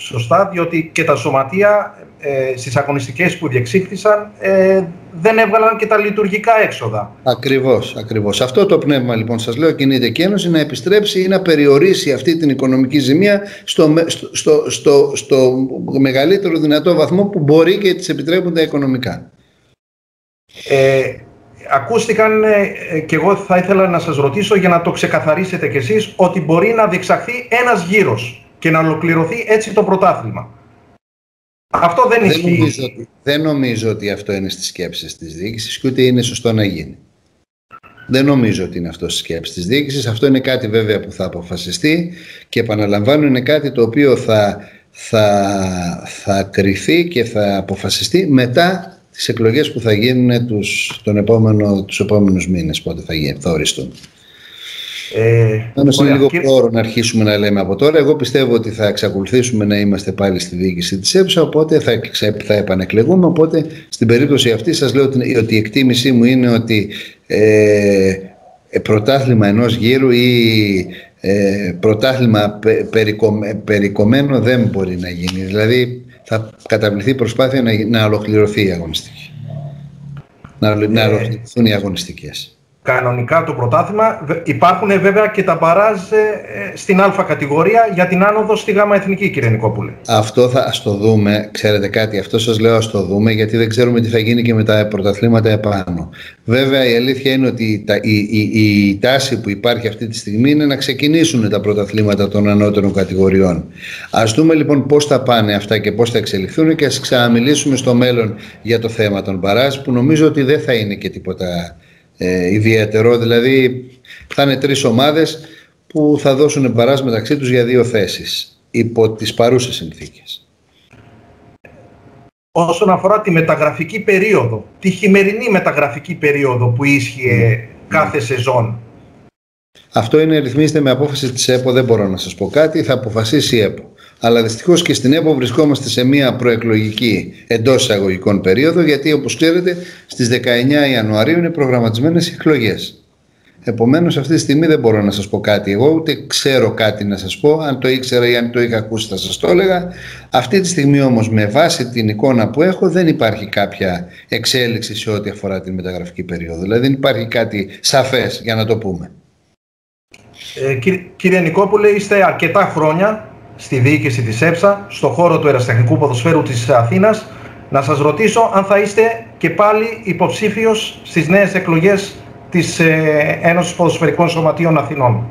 Σωστά, διότι και τα σωματεία ε, στις αγωνιστικές που διεξήχθησαν ε, δεν έβγαλαν και τα λειτουργικά έξοδα. Ακριβώς, ακριβώς. Αυτό το πνεύμα λοιπόν σας λέω κινείται και Ένωση να επιστρέψει ή να περιορίσει αυτή την οικονομική ζημία στο, στο, στο, στο μεγαλύτερο δυνατό βαθμό που μπορεί και τις επιτρέπουν τα οικονομικά. Ε, ακούστηκαν ε, και εγώ θα ήθελα να σας ρωτήσω για να το ξεκαθαρίσετε κι εσείς ότι μπορεί να διεξαχθεί ένας γύρος και να ολοκληρωθεί έτσι το πρωτάθλημα. Αυτό δεν, δεν Νομίζω ότι, δεν νομίζω ότι αυτό είναι στις σκέψεις της διοίκησης και ούτε είναι σωστό να γίνει. Δεν νομίζω ότι είναι αυτό στις σκέψεις της διοίκησης. Αυτό είναι κάτι βέβαια που θα αποφασιστεί και επαναλαμβάνω είναι κάτι το οποίο θα, θα, θα κρυθεί και θα αποφασιστεί μετά τις εκλογές που θα γίνουν τους, τον επόμενο, τους επόμενους μήνες πότε θα, γίνει, θα οριστούν. Ε, είναι λίγο πρόωρο να αρχίσουμε να λέμε από τώρα. Εγώ πιστεύω ότι θα εξακολουθήσουμε να είμαστε πάλι στη διοίκηση της ΕΠΣΑ, οπότε θα, θα επανεκλεγούμε. Οπότε στην περίπτωση αυτή σας λέω ότι, ότι η εκτίμησή μου είναι ότι ε, ε πρωτάθλημα ενός γύρου ή ε, πρωτάθλημα περικομμένο δεν μπορεί να γίνει. Δηλαδή θα καταβληθεί προσπάθεια να, να ολοκληρωθεί η αγωνιστική. Να, να ε, ολοκληρωθούν οι αγωνιστικές κανονικά το πρωτάθλημα. Υπάρχουν βέβαια και τα μπαράζ ε, στην Α κατηγορία για την άνοδο στη Γ Εθνική, κύριε Νικόπουλε. Αυτό θα ας το δούμε. Ξέρετε κάτι, αυτό σας λέω ας το δούμε, γιατί δεν ξέρουμε τι θα γίνει και με τα πρωταθλήματα επάνω. Βέβαια η αλήθεια είναι ότι η, η, η, τάση που υπάρχει αυτή τη στιγμή είναι να ξεκινήσουν τα πρωταθλήματα των ανώτερων κατηγοριών. Ας δούμε λοιπόν πώς θα πάνε αυτά και πώς θα εξελιχθούν και ας ξαναμιλήσουμε στο μέλλον για το θέμα των μπαράζ που νομίζω ότι δεν θα είναι και τίποτα ε, ιδιαίτερο. Δηλαδή Θα είναι τρεις ομάδες που θα δώσουν παράς μεταξύ τους για δύο θέσεις υπό τις παρούσες συνθήκες. Όσον αφορά τη μεταγραφική περίοδο, τη χειμερινή μεταγραφική περίοδο που ίσχυε κάθε σεζόν, αυτό είναι ρυθμίζεται με απόφαση της ΕΠΟ, δεν μπορώ να σας πω κάτι, θα αποφασίσει η ΕΠΟ. Αλλά δυστυχώς και στην ΕΠΟ βρισκόμαστε σε μια προεκλογική εντός εισαγωγικών περίοδο, γιατί όπως ξέρετε στις 19 Ιανουαρίου είναι προγραμματισμένες οι εκλογές. Επομένως αυτή τη στιγμή δεν μπορώ να σας πω κάτι εγώ, ούτε ξέρω κάτι να σας πω. Αν το ήξερα ή αν το είχα ακούσει θα σας το έλεγα. Αυτή τη στιγμή όμως με βάση την εικόνα που έχω δεν υπάρχει κάποια εξέλιξη σε ό,τι αφορά την μεταγραφική περίοδο. Δηλαδή δεν υπάρχει κάτι σαφές για να το πούμε. Ε, κύριε Νικόπουλε, είστε αρκετά χρόνια στη διοίκηση της ΕΨΑ, στο χώρο του εραστεχνικού ποδοσφαίρου της Αθήνας. Να σας ρωτήσω αν θα είστε και πάλι υποψήφιος στις νέες εκλογές της ε, Ένωσης Ποδοσφαιρικών Σωματείων Αθηνών.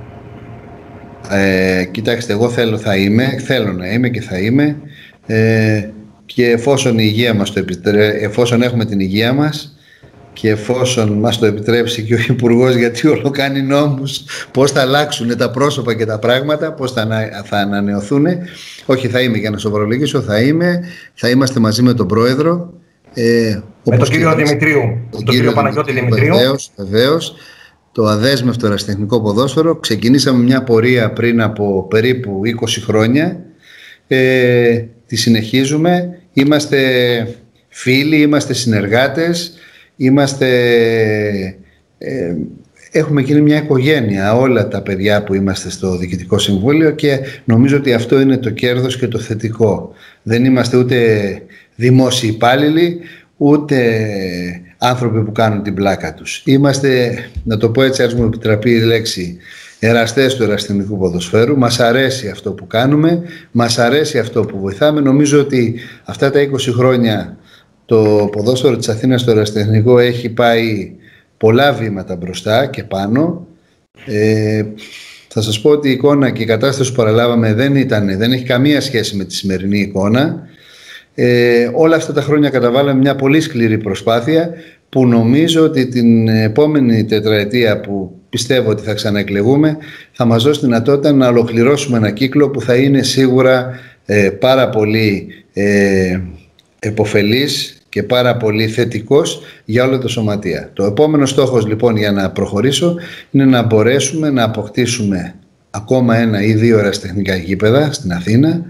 Ε, κοιτάξτε, εγώ θέλω, θα είμαι, θέλω να είμαι και θα είμαι ε, και εφόσον, η υγεία μας το επιτρέ... εφόσον έχουμε την υγεία μας και εφόσον μας το επιτρέψει και ο υπουργός γιατί όλο κάνει νόμους πώς θα αλλάξουν τα πρόσωπα και τα πράγματα, πώς θα, θα ανανεωθούν. Όχι, θα είμαι για να σοβαρολογήσω, θα είμαι, θα είμαστε μαζί με τον Πρόεδρο. Ε, με τον κύριο Δημητρίου, τον, τον κύριο, Παναγιώτη Δημητρίου. Βεβαίως, βεβαίως, το αδέσμευτο εραστεχνικό ποδόσφαιρο. Ξεκινήσαμε μια πορεία πριν από περίπου 20 χρόνια. Ε, τη συνεχίζουμε. Είμαστε φίλοι, είμαστε συνεργάτες είμαστε, ε, έχουμε γίνει μια οικογένεια όλα τα παιδιά που είμαστε στο Διοικητικό Συμβούλιο και νομίζω ότι αυτό είναι το κέρδος και το θετικό. Δεν είμαστε ούτε δημόσιοι υπάλληλοι, ούτε άνθρωποι που κάνουν την πλάκα τους. Είμαστε, να το πω έτσι, ας μου επιτραπεί η λέξη, εραστές του εραστηνικού ποδοσφαίρου. Μας αρέσει αυτό που κάνουμε, μας αρέσει αυτό που βοηθάμε. Νομίζω ότι αυτά τα 20 χρόνια το ποδόσφαιρο της Αθήνας στο εραστεχνικό έχει πάει πολλά βήματα μπροστά και πάνω. Ε, θα σας πω ότι η εικόνα και η κατάσταση που παραλάβαμε δεν, ήταν, δεν έχει καμία σχέση με τη σημερινή εικόνα. Ε, όλα αυτά τα χρόνια καταβάλαμε μια πολύ σκληρή προσπάθεια που νομίζω ότι την επόμενη τετραετία που πιστεύω ότι θα ξαναεκλεγούμε θα μας δώσει δυνατότητα να ολοκληρώσουμε ένα κύκλο που θα είναι σίγουρα ε, πάρα πολύ ε, εποφελής και πάρα πολύ θετικός για όλο το σωματεία. Το επόμενο στόχος λοιπόν για να προχωρήσω είναι να μπορέσουμε να αποκτήσουμε ακόμα ένα ή δύο εραστεχνικά γήπεδα στην Αθήνα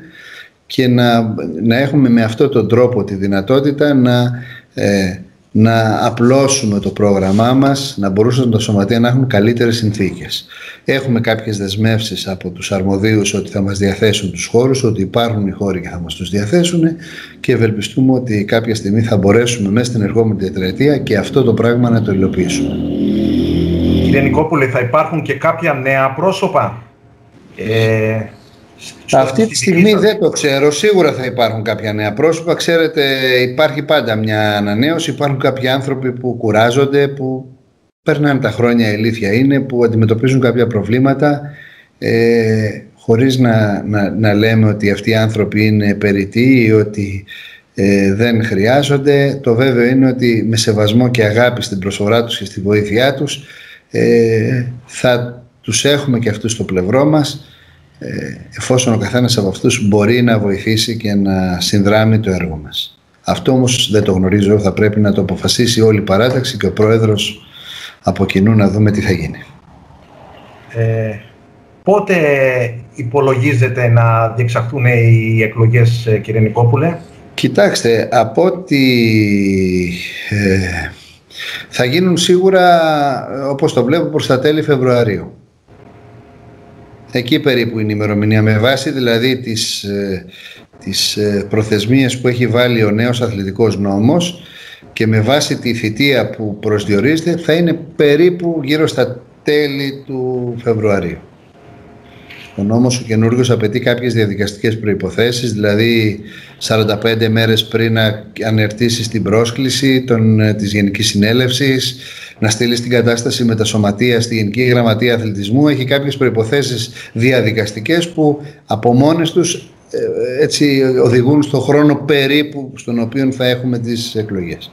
και να, να έχουμε με αυτόν τον τρόπο τη δυνατότητα να ε, να απλώσουμε το πρόγραμμά μας, να μπορούσαν τα σωματεία να έχουν καλύτερες συνθήκες. Έχουμε κάποιες δεσμεύσεις από τους αρμοδίους ότι θα μας διαθέσουν τους χώρους, ότι υπάρχουν οι χώροι και θα μας τους διαθέσουν και ευελπιστούμε ότι κάποια στιγμή θα μπορέσουμε μέσα στην ερχόμενη τετραετία και αυτό το πράγμα να το υλοποιήσουμε. Κύριε Νικόπουλε, θα υπάρχουν και κάποια νέα πρόσωπα; Ε, αυτή τη στιγμή δεν το ξέρω. Σίγουρα θα υπάρχουν κάποια νέα πρόσωπα. Ξέρετε, υπάρχει πάντα μια ανανέωση. Υπάρχουν κάποιοι άνθρωποι που κουράζονται, που περνάνε τα χρόνια, η αλήθεια είναι, που αντιμετωπίζουν κάποια προβλήματα ε, χωρίς να, να, να λέμε ότι αυτοί οι άνθρωποι είναι περιττοί ή ότι ε, δεν χρειάζονται. Το βέβαιο είναι ότι με σεβασμό και αγάπη στην προσφορά τους και στη βοήθειά τους ε, θα τους έχουμε και αυτούς στο πλευρό μας ε, εφόσον ο καθένας από αυτούς μπορεί να βοηθήσει και να συνδράμει το έργο μας. Αυτό όμως δεν το γνωρίζω, θα πρέπει να το αποφασίσει όλη η παράταξη και ο Πρόεδρος από κοινού να δούμε τι θα γίνει. Ε, πότε υπολογίζεται να διεξαχθούν οι εκλογές ε, κύριε Νικόπουλε; Κοιτάξτε, από ότι ε, θα γίνουν σίγουρα όπως το βλέπω προς τα τέλη Φεβρουαρίου. Εκεί περίπου είναι η ημερομηνία με βάση δηλαδή τις, ε, τις ε, προθεσμίες που έχει βάλει ο νέος αθλητικός νόμος και με βάση τη θητεία που προσδιορίζεται θα είναι περίπου γύρω στα τέλη του Φεβρουαρίου. Ο νόμος ο καινούργιος απαιτεί κάποιες διαδικαστικές προϋποθέσεις, δηλαδή 45 μέρες πριν να ανερτήσεις την πρόσκληση των, ε, της Γενικής Συνέλευσης, να στείλει την κατάσταση με τα σωματεία στη Γενική Γραμματεία Αθλητισμού. Έχει κάποιες προϋποθέσεις διαδικαστικές που από μόνες τους ε, έτσι οδηγούν στο χρόνο περίπου στον οποίο θα έχουμε τις εκλογές.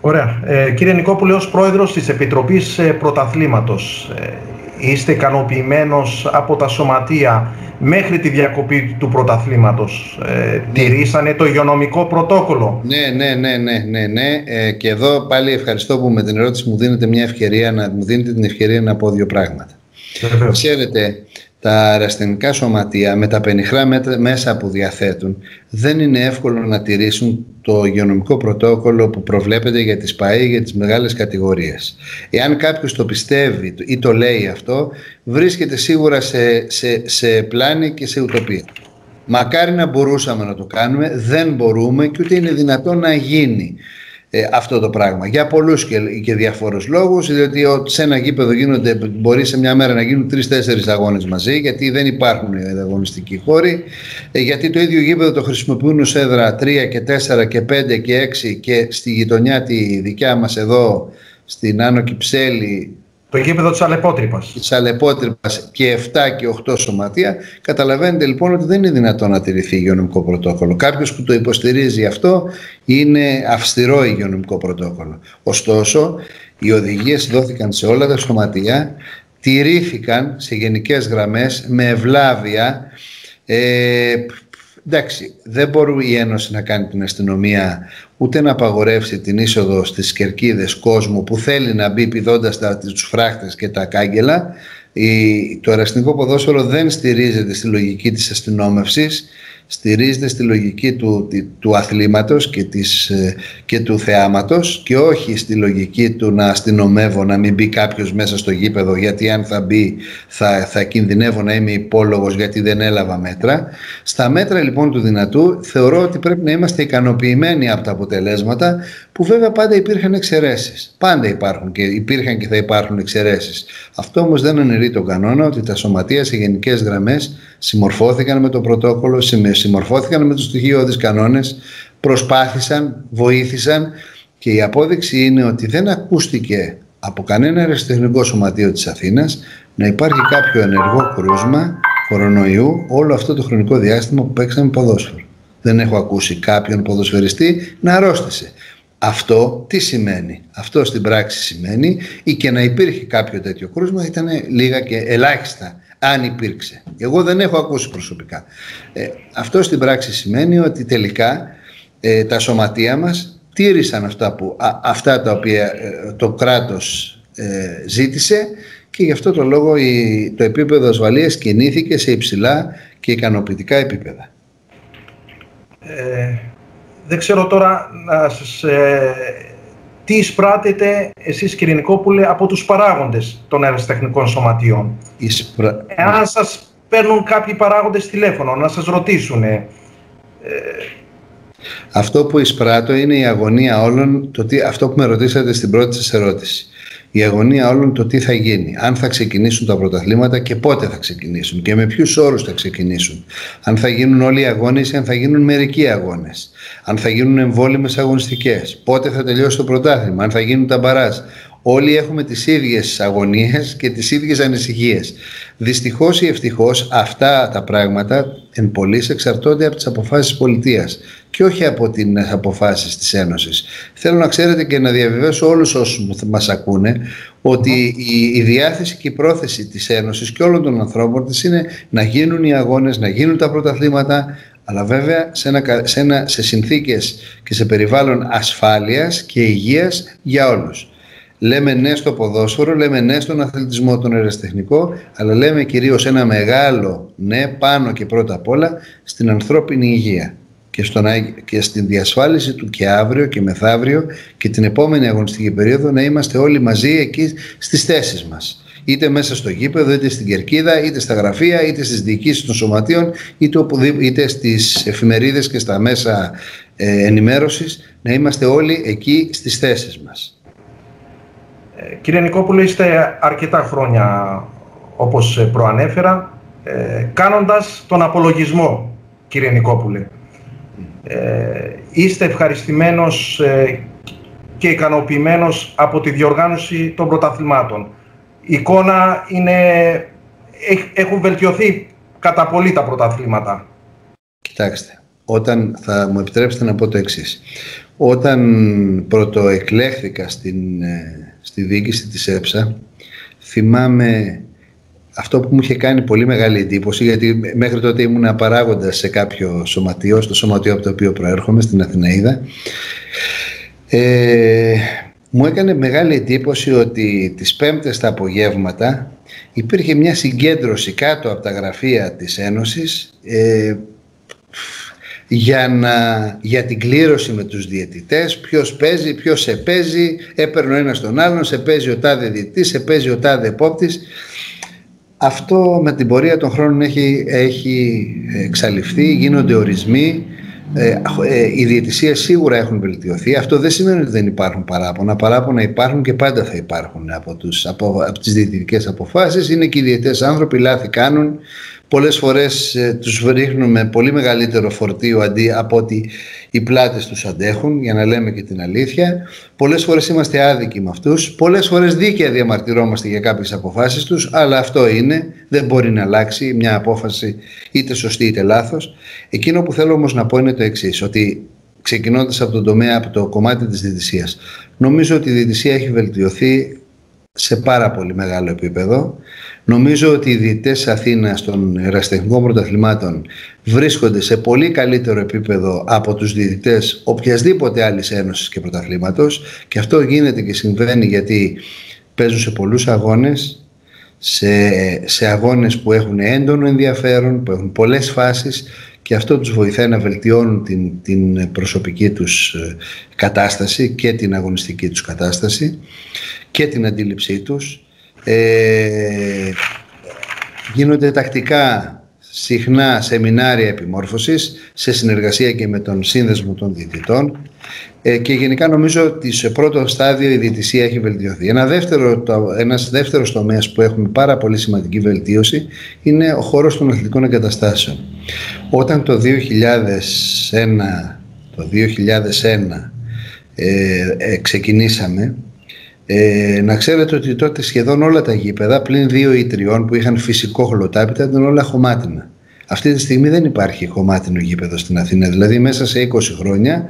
Ωραία. Ε, κύριε Νικόπουλε, ως πρόεδρος της Επιτροπής ε, Πρωταθλήματος, ε, είστε ικανοποιημένος από τα σωματεία μέχρι τη διακοπή του πρωταθλήματος. Ε, τηρήσανε το υγειονομικό πρωτόκολλο. Ναι, ναι, ναι, ναι, ναι, ναι. Ε, και εδώ πάλι ευχαριστώ που με την ερώτηση μου δίνετε μια ευκαιρία να μου δίνετε την ευκαιρία να πω δύο πράγματα. Ξέρετε, τα αεραστενικά σωματεία με τα πενιχρά μέσα που διαθέτουν δεν είναι εύκολο να τηρήσουν το υγειονομικό πρωτόκολλο που προβλέπεται για τις ΠΑΗ για τις μεγάλες κατηγορίες. Εάν κάποιος το πιστεύει ή το λέει αυτό, βρίσκεται σίγουρα σε, σε, σε πλάνη και σε ουτοπία. Μακάρι να μπορούσαμε να το κάνουμε, δεν μπορούμε και ούτε είναι δυνατόν να γίνει ε, αυτό το πράγμα. Για πολλούς και, και διαφόρου λόγους, διότι σε ένα γήπεδο γίνονται, μπορεί σε μια μέρα να γίνουν τρει-τέσσερι αγώνες μαζί, γιατί δεν υπάρχουν αγωνιστικοί χώροι. Ε, γιατί το ίδιο γήπεδο το χρησιμοποιούν ως έδρα 3 και 4 και 5 και 6 και στη γειτονιά τη δικιά μας εδώ, στην Άνω Κυψέλη, το γήπεδο της Αλεπότρυπας. Της Αλεπότρυπας και 7 και 8 σωματεία. Καταλαβαίνετε λοιπόν ότι δεν είναι δυνατόν να τηρηθεί υγειονομικό πρωτόκολλο. Κάποιος που το υποστηρίζει αυτό είναι αυστηρό υγειονομικό πρωτόκολλο. Ωστόσο, οι οδηγίες δόθηκαν σε όλα τα σωματεία, τηρήθηκαν σε γενικές γραμμές με ευλάβεια. Ε, εντάξει, δεν μπορεί η Ένωση να κάνει την αστυνομία ούτε να απαγορεύσει την είσοδο στις κερκίδες κόσμου που θέλει να μπει πηδώντας τα, τους φράχτες και τα κάγκελα. Η, το αεραστικό ποδόσφαιρο δεν στηρίζεται στη λογική της αστυνόμευσης στηρίζεται στη λογική του, του αθλήματος και, της, ε, και του θεάματος και όχι στη λογική του να αστυνομεύω να μην μπει κάποιος μέσα στο γήπεδο γιατί αν θα μπει θα, θα κινδυνεύω να είμαι υπόλογος γιατί δεν έλαβα μέτρα. Στα μέτρα λοιπόν του δυνατού θεωρώ ότι πρέπει να είμαστε ικανοποιημένοι από τα αποτελέσματα που βέβαια πάντα υπήρχαν εξαιρέσεις. Πάντα υπάρχουν και υπήρχαν και θα υπάρχουν εξαιρέσεις. Αυτό όμως δεν αναιρεί τον κανόνα ότι τα σωματεία σε γενικές γραμμές συμμορφώθηκαν με το πρωτόκολλο, συμμορφώθηκαν με του στοιχειώδει κανόνες, προσπάθησαν, βοήθησαν και η απόδειξη είναι ότι δεν ακούστηκε από κανένα αεραστεχνικό σωματείο της Αθήνας να υπάρχει κάποιο ενεργό κρούσμα κορονοϊού όλο αυτό το χρονικό διάστημα που παίξαμε ποδόσφαιρο. Δεν έχω ακούσει κάποιον ποδοσφαιριστή να αρρώστησε. Αυτό τι σημαίνει; Αυτό στην πράξη σημαίνει ή και να υπήρχε κάποιο τέτοιο κρούσμα ήταν λίγα και ελάχιστα αν υπήρξε. Εγώ δεν έχω ακούσει προσωπικά. Ε, αυτό στην πράξη σημαίνει ότι τελικά ε, τα σωματεία μας τήρησαν αυτά, που, αυτά τα οποία ε, το κράτος ε, ζήτησε και γι' αυτό το λόγο η, το επίπεδο ασφαλείας κινήθηκε σε υψηλά και ικανοποιητικά επίπεδα. Ε, δεν ξέρω τώρα να σας, ε, τι εισπράτετε εσείς κύριε Νικόπουλε από τους παράγοντες των αεραστεχνικών σωματείων; Εισπρα... Εάν σας παίρνουν κάποιοι παράγοντες τηλέφωνο να σας ρωτήσουν ε, αυτό που εισπράττω είναι η αγωνία όλων, το τι, αυτό που με ρωτήσατε στην πρώτη σας ερώτηση η αγωνία όλων το τι θα γίνει, αν θα ξεκινήσουν τα πρωταθλήματα και πότε θα ξεκινήσουν και με ποιους όρους θα ξεκινήσουν. Αν θα γίνουν όλοι οι αγώνες ή αν θα γίνουν μερικοί αγώνες. Αν θα γίνουν εμβόλυμες αγωνιστικές. Πότε θα τελειώσει το πρωτάθλημα. Αν θα γίνουν τα μπαράζ. Όλοι έχουμε τις ίδιες αγωνίες και τις ίδιες ανησυχίες. Δυστυχώς ή ευτυχώς αυτά τα πράγματα εν πολλής εξαρτώνται από τις αποφάσεις της πολιτείας και όχι από τις αποφάσεις της Ένωσης. Θέλω να ξέρετε και να διαβεβαιώσω όλους όσους μας ακούνε ότι η, διάθεση και η πρόθεση της Ένωσης και όλων των ανθρώπων της είναι να γίνουν οι αγώνες, να γίνουν τα πρωταθλήματα αλλά βέβαια σε, ένα, σε, ένα, σε συνθήκες και σε περιβάλλον ασφάλειας και υγείας για όλους. Λέμε ναι στο ποδόσφαιρο, λέμε ναι στον αθλητισμό, τον ερασιτεχνικό, αλλά λέμε κυρίως ένα μεγάλο ναι πάνω και πρώτα απ' όλα στην ανθρώπινη υγεία και, στον, και στην διασφάλιση του και αύριο και μεθαύριο και την επόμενη αγωνιστική περίοδο να είμαστε όλοι μαζί εκεί στις θέσεις μας. Είτε μέσα στο γήπεδο, είτε στην κερκίδα, είτε στα γραφεία, είτε στις διοικήσεις των σωματείων, είτε, είτε στις εφημερίδες και στα μέσα ε, ενημέρωσης, να είμαστε όλοι εκεί στις θέσεις μας. Κύριε Νικόπουλο, είστε αρκετά χρόνια, όπως προανέφερα, ε, κάνοντας τον απολογισμό, κύριε Νικόπουλε. Ε, είστε ευχαριστημένος ε, και ικανοποιημένος από τη διοργάνωση των πρωταθλημάτων. Η εικόνα είναι, έχουν βελτιωθεί κατά πολύ τα πρωταθλήματα. Κοιτάξτε, όταν θα μου επιτρέψετε να πω το εξής. Όταν πρωτοεκλέχθηκα στην, ε, στη διοίκηση της ΕΨΑ, θυμάμαι αυτό που μου είχε κάνει πολύ μεγάλη εντύπωση, γιατί μέχρι τότε ήμουν απαράγοντας σε κάποιο σωματείο, στο σωματείο από το οποίο προέρχομαι, στην Αθηναίδα. Ε, μου έκανε μεγάλη εντύπωση ότι τις πέμπτες τα απογεύματα υπήρχε μια συγκέντρωση κάτω από τα γραφεία της Ένωσης ε, για, να, για την κλήρωση με τους διαιτητές, ποιος παίζει, ποιος σε παίζει, έπαιρνε ο ένας τον άλλον, σε παίζει ο τάδε διαιτητής, σε παίζει ο τάδε επόπτης. Αυτό με την πορεία των χρόνων έχει, έχει εξαλειφθεί, γίνονται ορισμοί, ε, ε, οι διαιτησίες σίγουρα έχουν βελτιωθεί. Αυτό δεν σημαίνει ότι δεν υπάρχουν παράπονα. Παράπονα υπάρχουν και πάντα θα υπάρχουν από, τους, από, από τις διαιτητικές αποφάσεις. Είναι και οι διαιτητές άνθρωποι, λάθη κάνουν. Πολλές φορές ε, τους ρίχνουμε πολύ μεγαλύτερο φορτίο αντί από ότι οι πλάτες τους αντέχουν, για να λέμε και την αλήθεια. Πολλές φορές είμαστε άδικοι με αυτούς. Πολλές φορές δίκαια διαμαρτυρόμαστε για κάποιες αποφάσεις τους, αλλά αυτό είναι, δεν μπορεί να αλλάξει μια απόφαση είτε σωστή είτε λάθος. Εκείνο που θέλω όμως να πω είναι το εξής ότι ξεκινώντας από τον τομέα, από το κομμάτι της διαιτησίας, νομίζω ότι η διαιτησία έχει βελτιωθεί σε πάρα πολύ μεγάλο επίπεδο. Νομίζω ότι οι διαιτητές Αθήνας των εραστεχνικών πρωταθλημάτων βρίσκονται σε πολύ καλύτερο επίπεδο από τους διαιτητές οποιασδήποτε άλλης ένωσης και πρωταθλήματος και αυτό γίνεται και συμβαίνει γιατί παίζουν σε πολλούς αγώνες, σε, σε αγώνες που έχουν έντονο ενδιαφέρον, που έχουν πολλές φάσεις και αυτό τους βοηθάει να βελτιώνουν την, την προσωπική τους ε, κατάσταση και την αγωνιστική τους κατάσταση και την αντίληψή τους. Ε, γίνονται τακτικά συχνά σεμινάρια επιμόρφωσης σε συνεργασία και με τον σύνδεσμο των διαιτητών ε, και γενικά νομίζω ότι σε πρώτο στάδιο η διαιτησία έχει βελτιωθεί. Ένα δεύτερο, το, ένας δεύτερος τομέας που έχουμε πάρα πολύ σημαντική βελτίωση είναι ο χώρος των αθλητικών εγκαταστάσεων. Όταν το 2001, το 2001 ε, ε, ξεκινήσαμε ε, να ξέρετε ότι τότε σχεδόν όλα τα γήπεδα, πλην δύο ή τριών που είχαν φυσικό χλωτάπιτα, ήταν όλα χωμάτινα. Αυτή τη στιγμή δεν υπάρχει χωμάτινο γήπεδο στην Αθήνα. Δηλαδή μέσα σε 20 χρόνια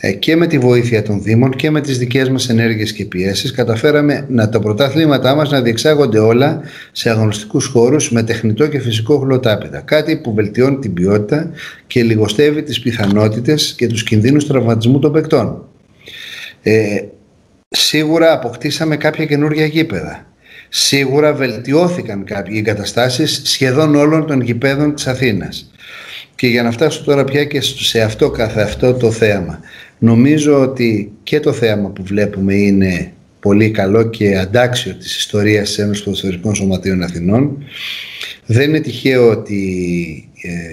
ε, και με τη βοήθεια των Δήμων και με τις δικές μας ενέργειες και πιέσεις καταφέραμε να τα πρωτάθληματά μας να διεξάγονται όλα σε αγωνιστικούς χώρους με τεχνητό και φυσικό χλωτάπιτα. Κάτι που βελτιώνει την ποιότητα και λιγοστεύει τις πιθανότητες και τους κινδύνους τραυματισμού των παικτών. Ε, Σίγουρα αποκτήσαμε κάποια καινούργια γήπεδα. Σίγουρα βελτιώθηκαν κάποιοι εγκαταστάσεις σχεδόν όλων των γηπέδων της Αθήνας. Και για να φτάσω τώρα πια και σε αυτό καθε αυτό το θέαμα. Νομίζω ότι και το θέαμα που βλέπουμε είναι πολύ καλό και αντάξιο της ιστορίας της Ένωσης Ποδοσφαιρικών Σωματείων Αθηνών. Δεν είναι τυχαίο ότι ε,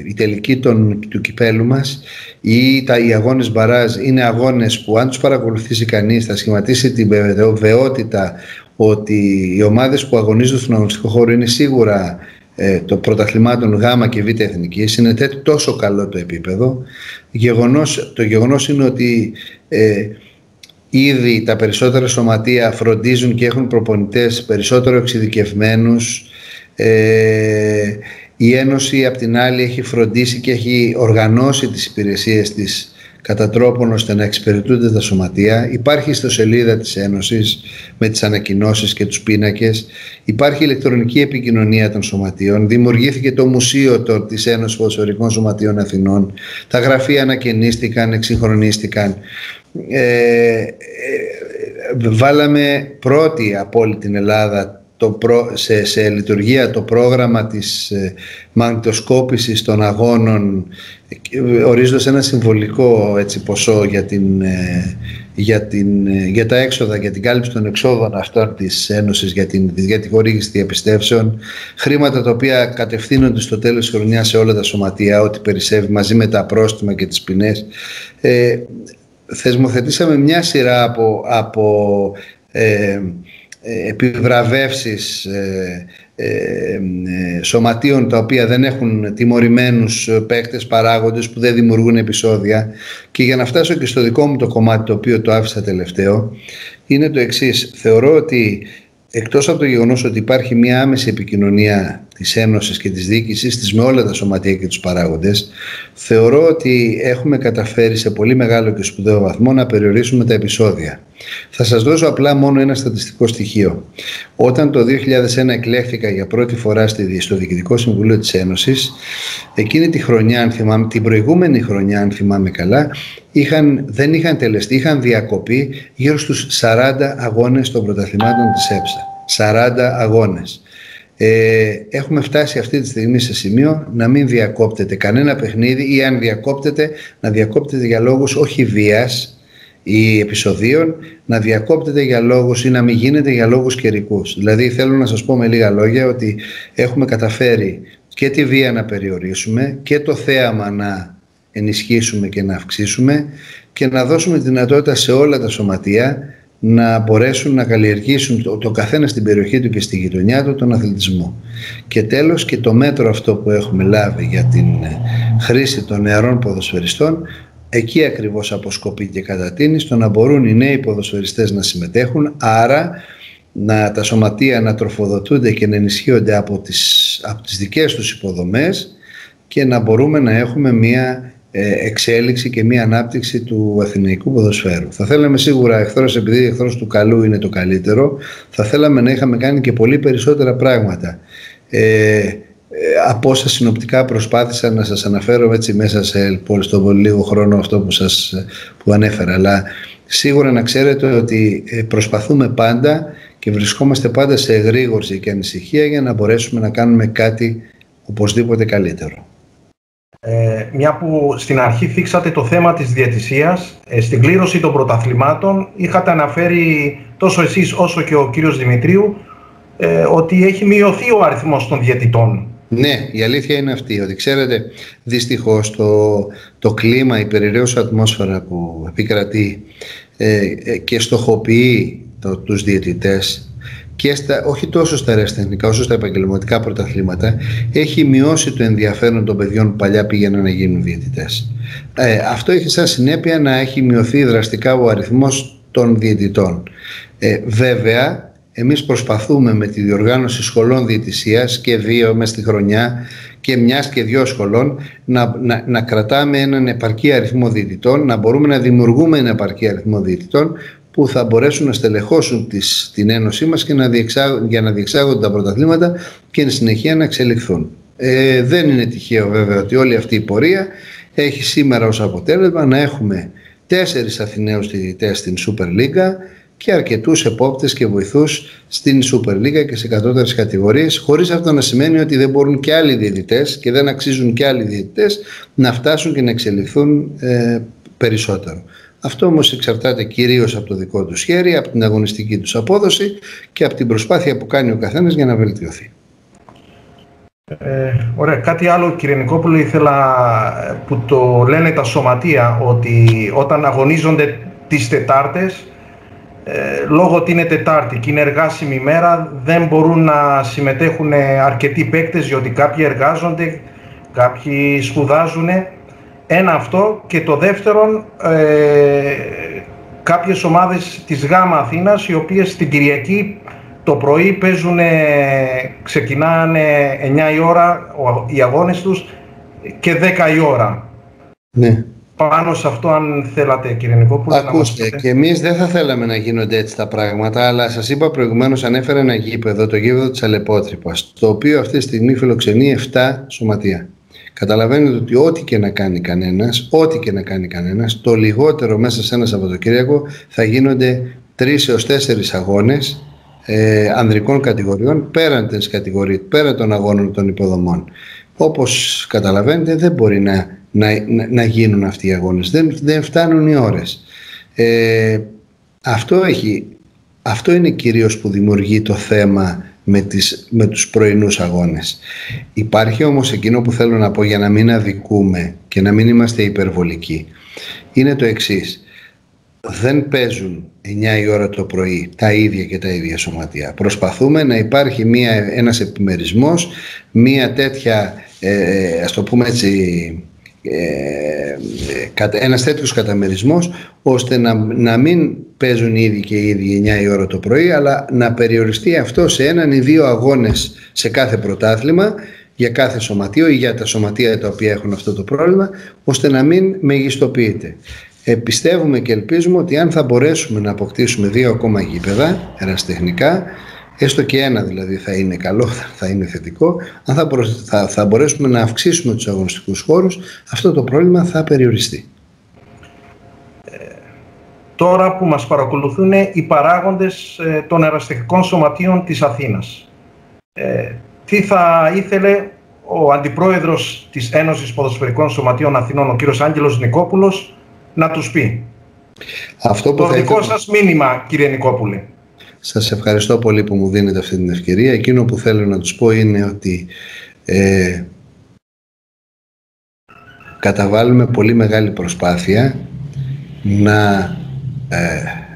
η τελική των, του κυπέλου μας ή τα, οι αγώνες μπαράζ είναι αγώνες που αν τους παρακολουθήσει κανείς θα σχηματίσει την βεβαιότητα ότι οι ομάδες που αγωνίζονται στον αγωνιστικό χώρο είναι σίγουρα ε, το πρωταθλημάτων Γ και Β εθνικής. Είναι τόσο καλό το επίπεδο. Γεγονός, το γεγονός είναι ότι ε, ήδη τα περισσότερα σωματεία φροντίζουν και έχουν προπονητές περισσότερο εξειδικευμένους ε, η Ένωση απ' την άλλη έχει φροντίσει και έχει οργανώσει τις υπηρεσίες της κατά τρόπον ώστε να εξυπηρετούνται τα σωματεία. Υπάρχει στο σελίδα της Ένωσης με τις ανακοινώσεις και τους πίνακες. Υπάρχει ηλεκτρονική επικοινωνία των σωματείων. Δημιουργήθηκε το Μουσείο το, της Ένωσης Ποδοσφαιρικών Σωματείων Αθηνών. Τα γραφεία ανακαινίστηκαν, εξυγχρονίστηκαν. Ε, ε, ε βάλαμε πρώτη από όλη την Ελλάδα το σε, σε λειτουργία το πρόγραμμα της ε, μαγνητοσκόπησης των αγώνων ε, ορίζοντας ένα συμβολικό έτσι, ποσό για, την, ε, για, την, ε, για τα έξοδα, για την κάλυψη των εξόδων αυτών της Ένωσης για, την, για τη χορήγηση διαπιστεύσεων χρήματα τα οποία κατευθύνονται στο τέλος της χρονιάς σε όλα τα σωματεία ό,τι περισσεύει μαζί με τα πρόστιμα και τις ποινές. Ε, θεσμοθετήσαμε μια σειρά από, από ε, επιβραβεύσεις ε, ε, ε, σωματείων τα οποία δεν έχουν τιμωρημένους παίκτες παράγοντες που δεν δημιουργούν επεισόδια. Και για να φτάσω και στο δικό μου το κομμάτι το οποίο το άφησα τελευταίο είναι το εξής. Θεωρώ ότι εκτός από το γεγονός ότι υπάρχει μια άμεση επικοινωνία της Ένωσης και της διοίκησης της με όλα τα σωματεία και τους παράγοντες, θεωρώ ότι έχουμε καταφέρει σε πολύ μεγάλο και σπουδαίο βαθμό να περιορίσουμε τα επεισόδια. Θα σας δώσω απλά μόνο ένα στατιστικό στοιχείο. Όταν το 2001 εκλέχθηκα για πρώτη φορά στο Διοικητικό Συμβουλίο της Ένωσης, εκείνη τη χρονιά, αν θυμάμαι, την προηγούμενη χρονιά, αν θυμάμαι καλά, είχαν, δεν είχαν τελεστεί, είχαν διακοπεί γύρω στους 40 αγώνες των πρωταθλημάτων της ΕΨΑ. 40 αγώνες. Ε, έχουμε φτάσει αυτή τη στιγμή σε σημείο να μην διακόπτεται κανένα παιχνίδι ή αν διακόπτεται να διακόπτεται για λόγους όχι βίας ή επεισοδίων να διακόπτεται για λόγους ή να μην γίνεται για λόγους καιρικούς. Δηλαδή θέλω να σας πω με λίγα λόγια ότι έχουμε καταφέρει και τη βία να περιορίσουμε και το θέαμα να ενισχύσουμε και να αυξήσουμε και να δώσουμε δυνατότητα σε όλα τα σωματεία να μπορέσουν να καλλιεργήσουν το, το καθένα στην περιοχή του και στη γειτονιά του τον αθλητισμό. Και τέλος και το μέτρο αυτό που έχουμε λάβει για την ε, χρήση των νεαρών ποδοσφαιριστών εκεί ακριβώς αποσκοπεί και κατατείνει στο να μπορούν οι νέοι ποδοσφαιριστές να συμμετέχουν άρα να τα σωματεία να τροφοδοτούνται και να ενισχύονται από τις, από τις δικές τους υποδομές και να μπορούμε να έχουμε μια ε, εξέλιξη και μια ανάπτυξη του αθηναϊκού ποδοσφαίρου. Θα θέλαμε σίγουρα εχθρός, επειδή εχθρός του καλού είναι το καλύτερο, θα θέλαμε να είχαμε κάνει και πολύ περισσότερα πράγματα. Ε, ε από όσα συνοπτικά προσπάθησα να σας αναφέρω έτσι μέσα σε στο λίγο χρόνο αυτό που σας που ανέφερα αλλά σίγουρα να ξέρετε ότι ε, προσπαθούμε πάντα και βρισκόμαστε πάντα σε εγρήγορση και ανησυχία για να μπορέσουμε να κάνουμε κάτι οπωσδήποτε καλύτερο. Ε, μια που στην αρχή θίξατε το θέμα της διαιτησίας, ε, στην κλήρωση των πρωταθλημάτων είχατε αναφέρει τόσο εσείς όσο και ο κύριος Δημητρίου ε, ότι έχει μειωθεί ο αριθμός των διαιτητών. Ναι, η αλήθεια είναι αυτή, ότι ξέρετε δυστυχώς το, το κλίμα, η περιραίωση ατμόσφαιρα που επικρατεί ε, ε και στοχοποιεί το, τους διαιτητές και στα, όχι τόσο στα αεραστεχνικά όσο στα επαγγελματικά πρωταθλήματα έχει μειώσει το ενδιαφέρον των παιδιών που παλιά πήγαιναν να γίνουν διαιτητές. Ε, αυτό έχει σαν συνέπεια να έχει μειωθεί δραστικά ο αριθμός των διαιτητών. Ε, βέβαια, εμείς προσπαθούμε με τη διοργάνωση σχολών διαιτησίας και δύο μέσα στη χρονιά και μιας και δυο σχολών να, να, να κρατάμε έναν επαρκή αριθμό διαιτητών, να μπορούμε να δημιουργούμε έναν επαρκή αριθμό διαιτητών που θα μπορέσουν να στελεχώσουν τις, την ένωσή μας και να για να διεξάγονται τα πρωταθλήματα και εν συνεχεία να εξελιχθούν. Ε, δεν είναι τυχαίο βέβαια ότι όλη αυτή η πορεία έχει σήμερα ως αποτέλεσμα να έχουμε τέσσερις Αθηναίους διαιτητές στην Super League και αρκετούς επόπτες και βοηθούς στην Super League και σε κατώτερες κατηγορίες χωρίς αυτό να σημαίνει ότι δεν μπορούν και άλλοι διαιτητές και δεν αξίζουν και άλλοι διαιτητές να φτάσουν και να εξελιχθούν ε, περισσότερο. Αυτό όμως εξαρτάται κυρίως από το δικό τους χέρι, από την αγωνιστική τους απόδοση και από την προσπάθεια που κάνει ο καθένας για να βελτιωθεί. Ε, ωραία. Κάτι άλλο κύριε Νικόπουλο ήθελα που το λένε τα σωματεία ότι όταν αγωνίζονται τις Τετάρτες ε, λόγω ότι είναι Τετάρτη και είναι εργάσιμη μέρα δεν μπορούν να συμμετέχουν αρκετοί παίκτες διότι κάποιοι εργάζονται, κάποιοι σπουδάζουν ένα αυτό και το δεύτερον ε, κάποιες ομάδες της ΓΑΜΑ Αθήνας οι οποίες την Κυριακή το πρωί παίζουν, ξεκινάνε 9 η ώρα οι αγώνες τους και 10 η ώρα. Ναι. Πάνω σε αυτό αν θέλατε κύριε Νικόπουλο Ακούστε, και εμείς δεν θα θέλαμε να γίνονται έτσι τα πράγματα αλλά σας είπα προηγουμένως ανέφερα ένα γήπεδο, το γήπεδο της Αλεπότρυπας το οποίο αυτή τη στιγμή φιλοξενεί 7 σωματεία. Καταλαβαίνετε ότι ό,τι και να κάνει κανένας, ό,τι και να κάνει κανένας, το λιγότερο μέσα σε ένα Σαββατοκύριακο θα γίνονται τρεις έως τέσσερις αγώνες ε, ανδρικών κατηγοριών πέραν, της κατηγορίας, πέραν των αγώνων των υποδομών. Όπως καταλαβαίνετε δεν μπορεί να, να, να, γίνουν αυτοί οι αγώνες, δεν, δεν φτάνουν οι ώρες. Ε, αυτό, έχει, αυτό είναι κυρίως που δημιουργεί το θέμα με, τις, με τους πρωινούς αγώνες. Υπάρχει όμως εκείνο που θέλω να πω για να μην αδικούμε και να μην είμαστε υπερβολικοί. Είναι το εξής. Δεν παίζουν 9 η ώρα το πρωί τα ίδια και τα ίδια σωματεία. Προσπαθούμε να υπάρχει μια, ένας επιμερισμός, μια τέτοια, ε, ας το πούμε έτσι, ε, ένας τέτοιος καταμερισμός ώστε να, να μην παίζουν ήδη και ήδη 9 η ώρα το πρωί αλλά να περιοριστεί αυτό σε έναν ή δύο αγώνες σε κάθε πρωτάθλημα για κάθε σωματείο ή για τα σωματεία τα οποία έχουν αυτό το πρόβλημα ώστε να μην μεγιστοποιείται. Ε, πιστεύουμε και ελπίζουμε ότι αν θα μπορέσουμε να αποκτήσουμε δύο ακόμα γήπεδα εραστεχνικά έστω και ένα δηλαδή θα είναι καλό, θα είναι θετικό, αν θα, θα, θα μπορέσουμε να αυξήσουμε τους αγωνιστικούς χώρους, αυτό το πρόβλημα θα περιοριστεί. Ε, τώρα που μας παρακολουθούν οι παράγοντες ε, των εραστεχνικών σωματείων της Αθήνας. Ε, τι θα ήθελε ο Αντιπρόεδρος της Ένωσης Ποδοσφαιρικών Σωματείων Αθηνών, ο κύριος Άγγελος Νικόπουλος, να τους πει; Αυτό που το δικό σας μήνυμα, κύριε Νικόπουλε. Σας ευχαριστώ πολύ που μου δίνετε αυτή την ευκαιρία. Εκείνο που θέλω να τους πω είναι ότι ε, καταβάλουμε πολύ μεγάλη προσπάθεια να ε,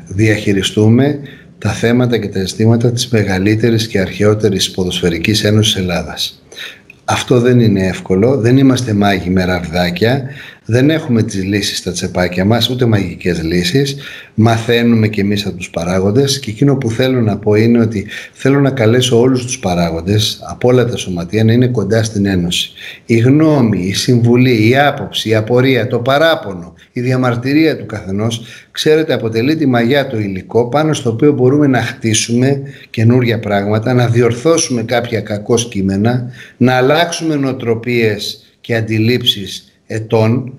διαχειριστούμε τα θέματα και τα αισθήματα της μεγαλύτερης και αρχαιότερης ποδοσφαιρικής ένωσης Ελλάδας. Αυτό δεν είναι εύκολο, δεν είμαστε μάγοι με ραβδάκια, δεν έχουμε τις λύσεις στα τσεπάκια μας, ούτε μαγικές λύσεις. Μαθαίνουμε και εμείς από τους παράγοντες και εκείνο που θέλω να πω είναι ότι θέλω να καλέσω όλους τους παράγοντες από όλα τα σωματεία να είναι κοντά στην Ένωση. Η γνώμη, η συμβουλή, η άποψη, η απορία, το παράπονο, η διαμαρτυρία του καθενός, ξέρετε αποτελεί τη μαγιά το υλικό πάνω στο οποίο μπορούμε να χτίσουμε καινούργια πράγματα, να διορθώσουμε κάποια κακό κείμενα, να αλλάξουμε νοοτροπίες και αντιλήψεις ετών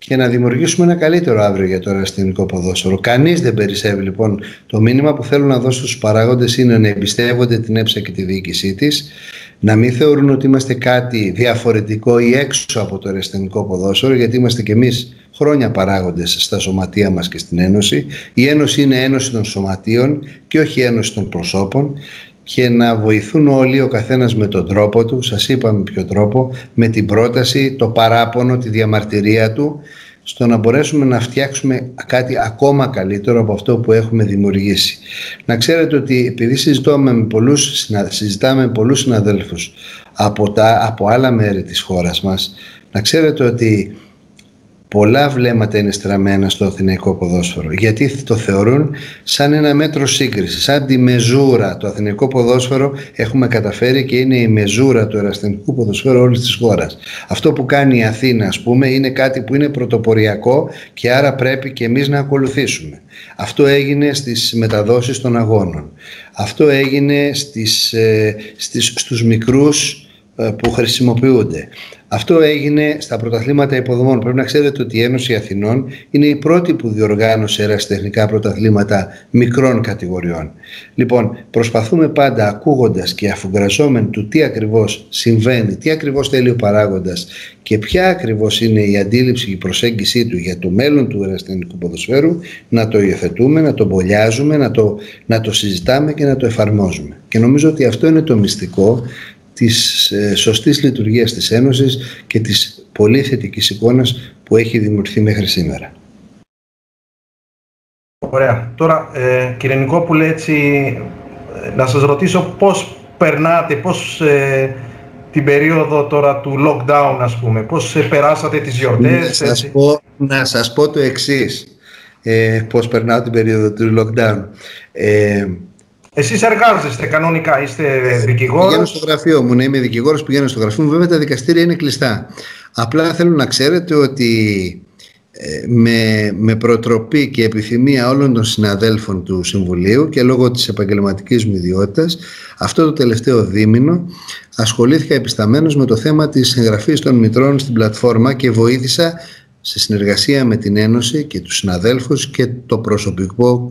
και να δημιουργήσουμε ένα καλύτερο αύριο για το ερασιτεχνικό ποδόσφαιρο. Κανείς δεν περισσεύει λοιπόν. Το μήνυμα που θέλω να δώσω στους παράγοντες είναι να εμπιστεύονται την ΕΨΑ και τη διοίκησή της, να μην θεωρούν ότι είμαστε κάτι διαφορετικό ή έξω από το ερασιτεχνικό ποδόσφαιρο, γιατί είμαστε κι εμείς χρόνια παράγοντες στα σωματεία μας και στην Ένωση. Η Ένωση είναι ένωση των σωματείων και όχι ένωση των προσώπων και να βοηθούν όλοι ο καθένας με τον τρόπο του, σας είπαμε ποιο τρόπο, με την πρόταση, το παράπονο, τη διαμαρτυρία του, στο να μπορέσουμε να φτιάξουμε κάτι ακόμα καλύτερο από αυτό που έχουμε δημιουργήσει. Να ξέρετε ότι επειδή συζητάμε με πολλούς, συζητάμε με πολλούς συναδέλφους από, τα, από άλλα μέρη της χώρας μας, να ξέρετε ότι πολλά βλέμματα είναι στραμμένα στο αθηναϊκό ποδόσφαιρο γιατί το θεωρούν σαν ένα μέτρο σύγκρισης, σαν τη μεζούρα. Το αθηναϊκό ποδόσφαιρο έχουμε καταφέρει και είναι η μεζούρα του ερασιτεχνικού ποδοσφαίρου όλης της χώρας. Αυτό που κάνει η Αθήνα, ας πούμε, είναι κάτι που είναι πρωτοποριακό και άρα πρέπει και εμείς να ακολουθήσουμε. Αυτό έγινε στις μεταδόσεις των αγώνων. Αυτό έγινε στις, ε, στις, στους μικρούς ε, που χρησιμοποιούνται. Αυτό έγινε στα πρωταθλήματα υποδομών. Πρέπει να ξέρετε ότι η Ένωση Αθηνών είναι η πρώτη που διοργάνωσε ερασιτεχνικά πρωταθλήματα μικρών κατηγοριών. Λοιπόν, προσπαθούμε πάντα ακούγοντας και αφουγκραζόμενοι του τι ακριβώς συμβαίνει, τι ακριβώς θέλει ο παράγοντας και ποια ακριβώς είναι η αντίληψη και η προσέγγιση του για το μέλλον του ερασιτεχνικού ποδοσφαίρου, να το υιοθετούμε, να το μπολιάζουμε, να το, να το συζητάμε και να το εφαρμόζουμε. Και νομίζω ότι αυτό είναι το μυστικό της ε, σωστής λειτουργίας της Ένωσης και της πολύ θετικής εικόνας που έχει δημιουργηθεί μέχρι σήμερα. Ωραία. Τώρα, ε, κύριε Νικόπουλε, έτσι, ε, να σας ρωτήσω πώς περνάτε, πώς ε, την περίοδο τώρα του lockdown, ας πούμε, πώς ε, περάσατε τις γιορτές. Να σας, πω, να σας πω το εξής, ε, πώς περνάω την περίοδο του lockdown. Ε, Εσείς εργάζεστε κανονικά, είστε δικηγόρος; Πηγαίνω στο γραφείο μου, ναι, είμαι δικηγόρος, πηγαίνω στο γραφείο μου. Βέβαια τα δικαστήρια είναι κλειστά. Απλά θέλω να ξέρετε ότι ε, με, με προτροπή και επιθυμία όλων των συναδέλφων του Συμβουλίου και λόγω της επαγγελματικής μου ιδιότητας αυτό το τελευταίο δίμηνο ασχολήθηκα επισταμένως με το θέμα της εγγραφής των μητρών στην πλατφόρμα και βοήθησα σε συνεργασία με την Ένωση και τους συναδέλφους και το προσωπικό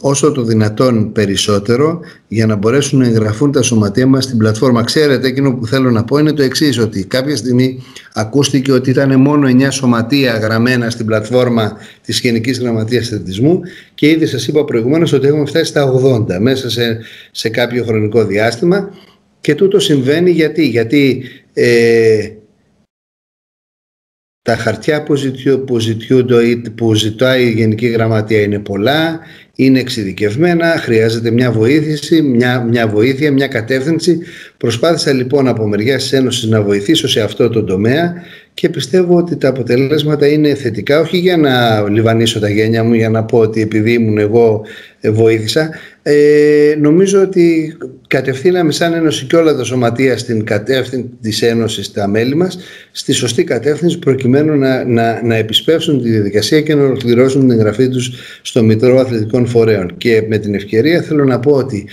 όσο το δυνατόν περισσότερο για να μπορέσουν να εγγραφούν τα σωματεία μας στην πλατφόρμα. Ξέρετε, εκείνο που θέλω να πω είναι το εξής ότι κάποια στιγμή ακούστηκε ότι ήταν μόνο 9 σωματεία γραμμένα στην πλατφόρμα της Γενικής Γραμματείας Θετισμού και ήδη σας είπα προηγουμένως ότι έχουμε φτάσει στα 80 μέσα σε, σε κάποιο χρονικό διάστημα και τούτο συμβαίνει γιατί, γιατί ε, τα χαρτιά που, ζητιού, που, ζητιούνται, που ζητάει η Γενική Γραμματεία είναι πολλά, είναι εξειδικευμένα, χρειάζεται μια βοήθηση, μια, μια βοήθεια, μια κατεύθυνση. Προσπάθησα λοιπόν από μεριά της Ένωσης να βοηθήσω σε αυτό το τομέα και πιστεύω ότι τα αποτελέσματα είναι θετικά όχι για να λιβανίσω τα γένια μου για να πω ότι επειδή ήμουν εγώ ε, βοήθησα. Ε, νομίζω ότι κατευθύναμε σαν Ένωση και όλα τα σωματεία στην κατεύθυνση της Ένωσης τα μέλη μας στη σωστή κατεύθυνση προκειμένου να, να, να επισπεύσουν τη διαδικασία και να ολοκληρώσουν την εγγραφή τους στο Μητρό Αθλητικών Φορέων. Και με την ευκαιρία θέλω να πω ότι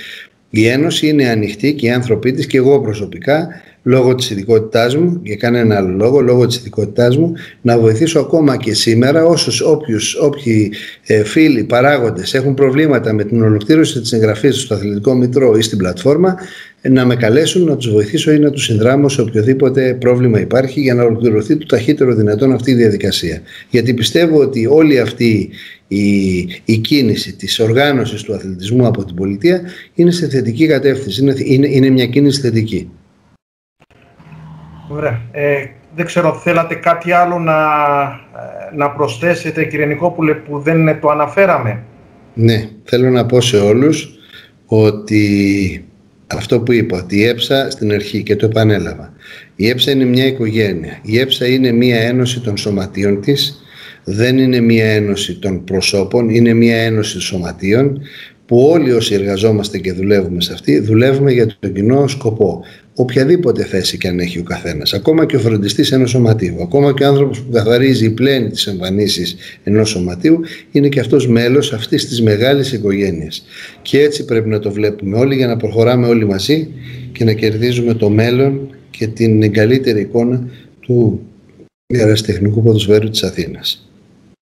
η Ένωση είναι ανοιχτή και οι άνθρωποι της και εγώ προσωπικά λόγω της ειδικότητάς μου, για κανένα άλλο λόγο, λόγω της ειδικότητάς μου, να βοηθήσω ακόμα και σήμερα όσους όποιους, όποιοι ε, φίλοι, παράγοντες έχουν προβλήματα με την ολοκλήρωση της εγγραφής στο Αθλητικό Μητρό ή στην πλατφόρμα, ε, να με καλέσουν να τους βοηθήσω ή να τους συνδράμω σε οποιοδήποτε πρόβλημα υπάρχει για να ολοκληρωθεί το ταχύτερο δυνατόν αυτή η διαδικασία. Γιατί πιστεύω ότι όλη αυτή η, η κίνηση της οργάνωσης του αθλητισμού από την πολιτεία είναι σε θετική κατεύθυνση, είναι, είναι, είναι μια κίνηση θετική. Ωραία. Ε, δεν ξέρω, θέλατε κάτι άλλο να, ε, να προσθέσετε, κύριε Νικόπουλε, που δεν το αναφέραμε; Ναι, θέλω να πω σε όλους ότι αυτό που είπα, ότι η ΕΨΑ στην αρχή και το επανέλαβα. Η ΕΨΑ είναι μια οικογένεια. Η ΕΨΑ είναι μια ένωση των σωματείων της, δεν είναι μια ένωση των προσώπων, είναι μια ένωση σωματείων που όλοι όσοι εργαζόμαστε και δουλεύουμε σε αυτή, δουλεύουμε για τον κοινό σκοπό οποιαδήποτε θέση και αν έχει ο καθένας, ακόμα και ο φροντιστής ενός σωματείου, ακόμα και ο άνθρωπος που καθαρίζει ή πλένει τις εμφανίσεις ενός σωματείου, είναι και αυτός μέλος αυτής της μεγάλης οικογένειας. Και έτσι πρέπει να το βλέπουμε όλοι για να προχωράμε όλοι μαζί και να κερδίζουμε το μέλλον και την καλύτερη εικόνα του αεραστεχνικού ποδοσφαίρου της Αθήνας.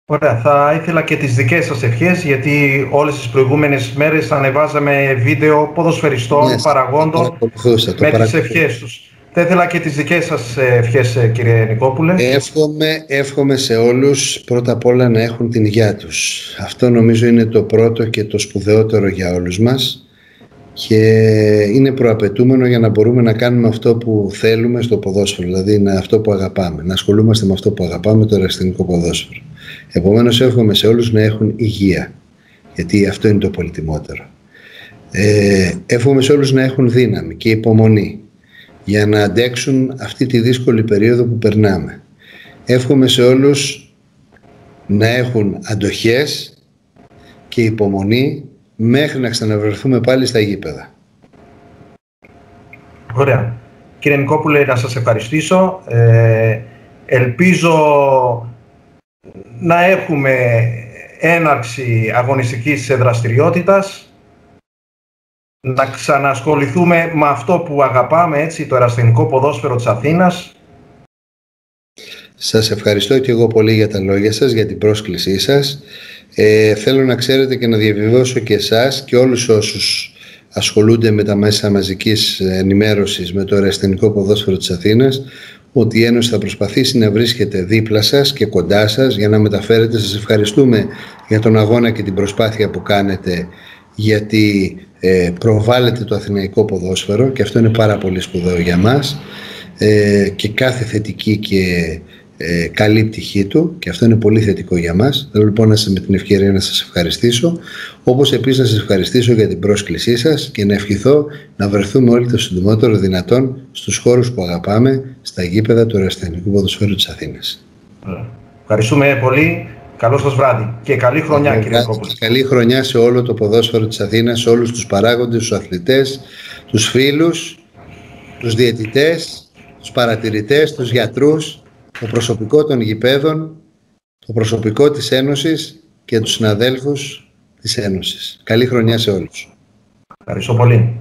Ωραία, θα ήθελα και τις δικές σας ευχές, γιατί όλες τις προηγούμενες μέρες ανεβάζαμε βίντεο ποδοσφαιριστών, ναι, παραγόντων, με τις ευχές τους. Θα ήθελα και τις δικές σας ευχές, ε, κύριε Νικόπουλε. Εύχομαι, εύχομαι σε όλους πρώτα απ' όλα να έχουν την υγεία τους. Αυτό νομίζω είναι το πρώτο και το σπουδαιότερο για όλους μας και είναι προαπαιτούμενο για να μπορούμε να κάνουμε αυτό που θέλουμε στο ποδόσφαιρο, δηλαδή αυτό που αγαπάμε, να ασχολούμαστε με αυτό που αγαπάμε, το ερασιτεχνικό ποδόσφαιρο. Επομένως εύχομαι σε όλους να έχουν υγεία, γιατί αυτό είναι το πολυτιμότερο. Ε, εύχομαι σε όλους να έχουν δύναμη και υπομονή για να αντέξουν αυτή τη δύσκολη περίοδο που περνάμε. Εύχομαι σε όλους να έχουν αντοχές και υπομονή μέχρι να ξαναβρεθούμε πάλι στα γήπεδα. Ωραία. Κύριε Νικόπουλε, να σας ευχαριστήσω. Ε, ελπίζω να έχουμε έναρξη αγωνιστικής δραστηριότητας, να ξανασχοληθούμε με αυτό που αγαπάμε, έτσι, το ερασθενικό ποδόσφαιρο της Αθήνας. Σας ευχαριστώ και εγώ πολύ για τα λόγια σας, για την πρόσκλησή σας. Ε, θέλω να ξέρετε και να διαβιβώσω και εσάς και όλους όσους ασχολούνται με τα μέσα μαζικής ενημέρωσης με το ερασθενικό ποδόσφαιρο της Αθήνας ότι η Ένωση θα προσπαθήσει να βρίσκεται δίπλα σας και κοντά σας για να μεταφέρετε. Σας ευχαριστούμε για τον αγώνα και την προσπάθεια που κάνετε γιατί ε, προβάλλετε το αθηναϊκό ποδόσφαιρο και αυτό είναι πάρα πολύ σπουδαίο για μας ε, και κάθε θετική και ε, καλή πτυχή του και αυτό είναι πολύ θετικό για μας. Θέλω λοιπόν να σας, με την ευκαιρία να σας ευχαριστήσω όπως επίσης να σας ευχαριστήσω για την πρόσκλησή σας και να ευχηθώ να βρεθούμε όλοι το συντομότερο δυνατόν στους χώρους που αγαπάμε στα γήπεδα του Ερασιτεχνικού Ποδοσφαίρου της Αθήνας. Ευχαριστούμε πολύ. Καλό σας βράδυ και καλή χρονιά καλή κύριε Κόπουλο. Καλή χρονιά σε όλο το ποδόσφαιρο της Αθήνας, σε όλους τους παράγοντες, τους αθλητές, τους φίλους, τους διαιτητές, τους παρατηρητές, τους γιατρούς, το προσωπικό των γηπέδων, το προσωπικό της Ένωσης και τους συναδέλφους της Ένωσης. Καλή χρονιά σε όλους. Ευχαριστώ πολύ.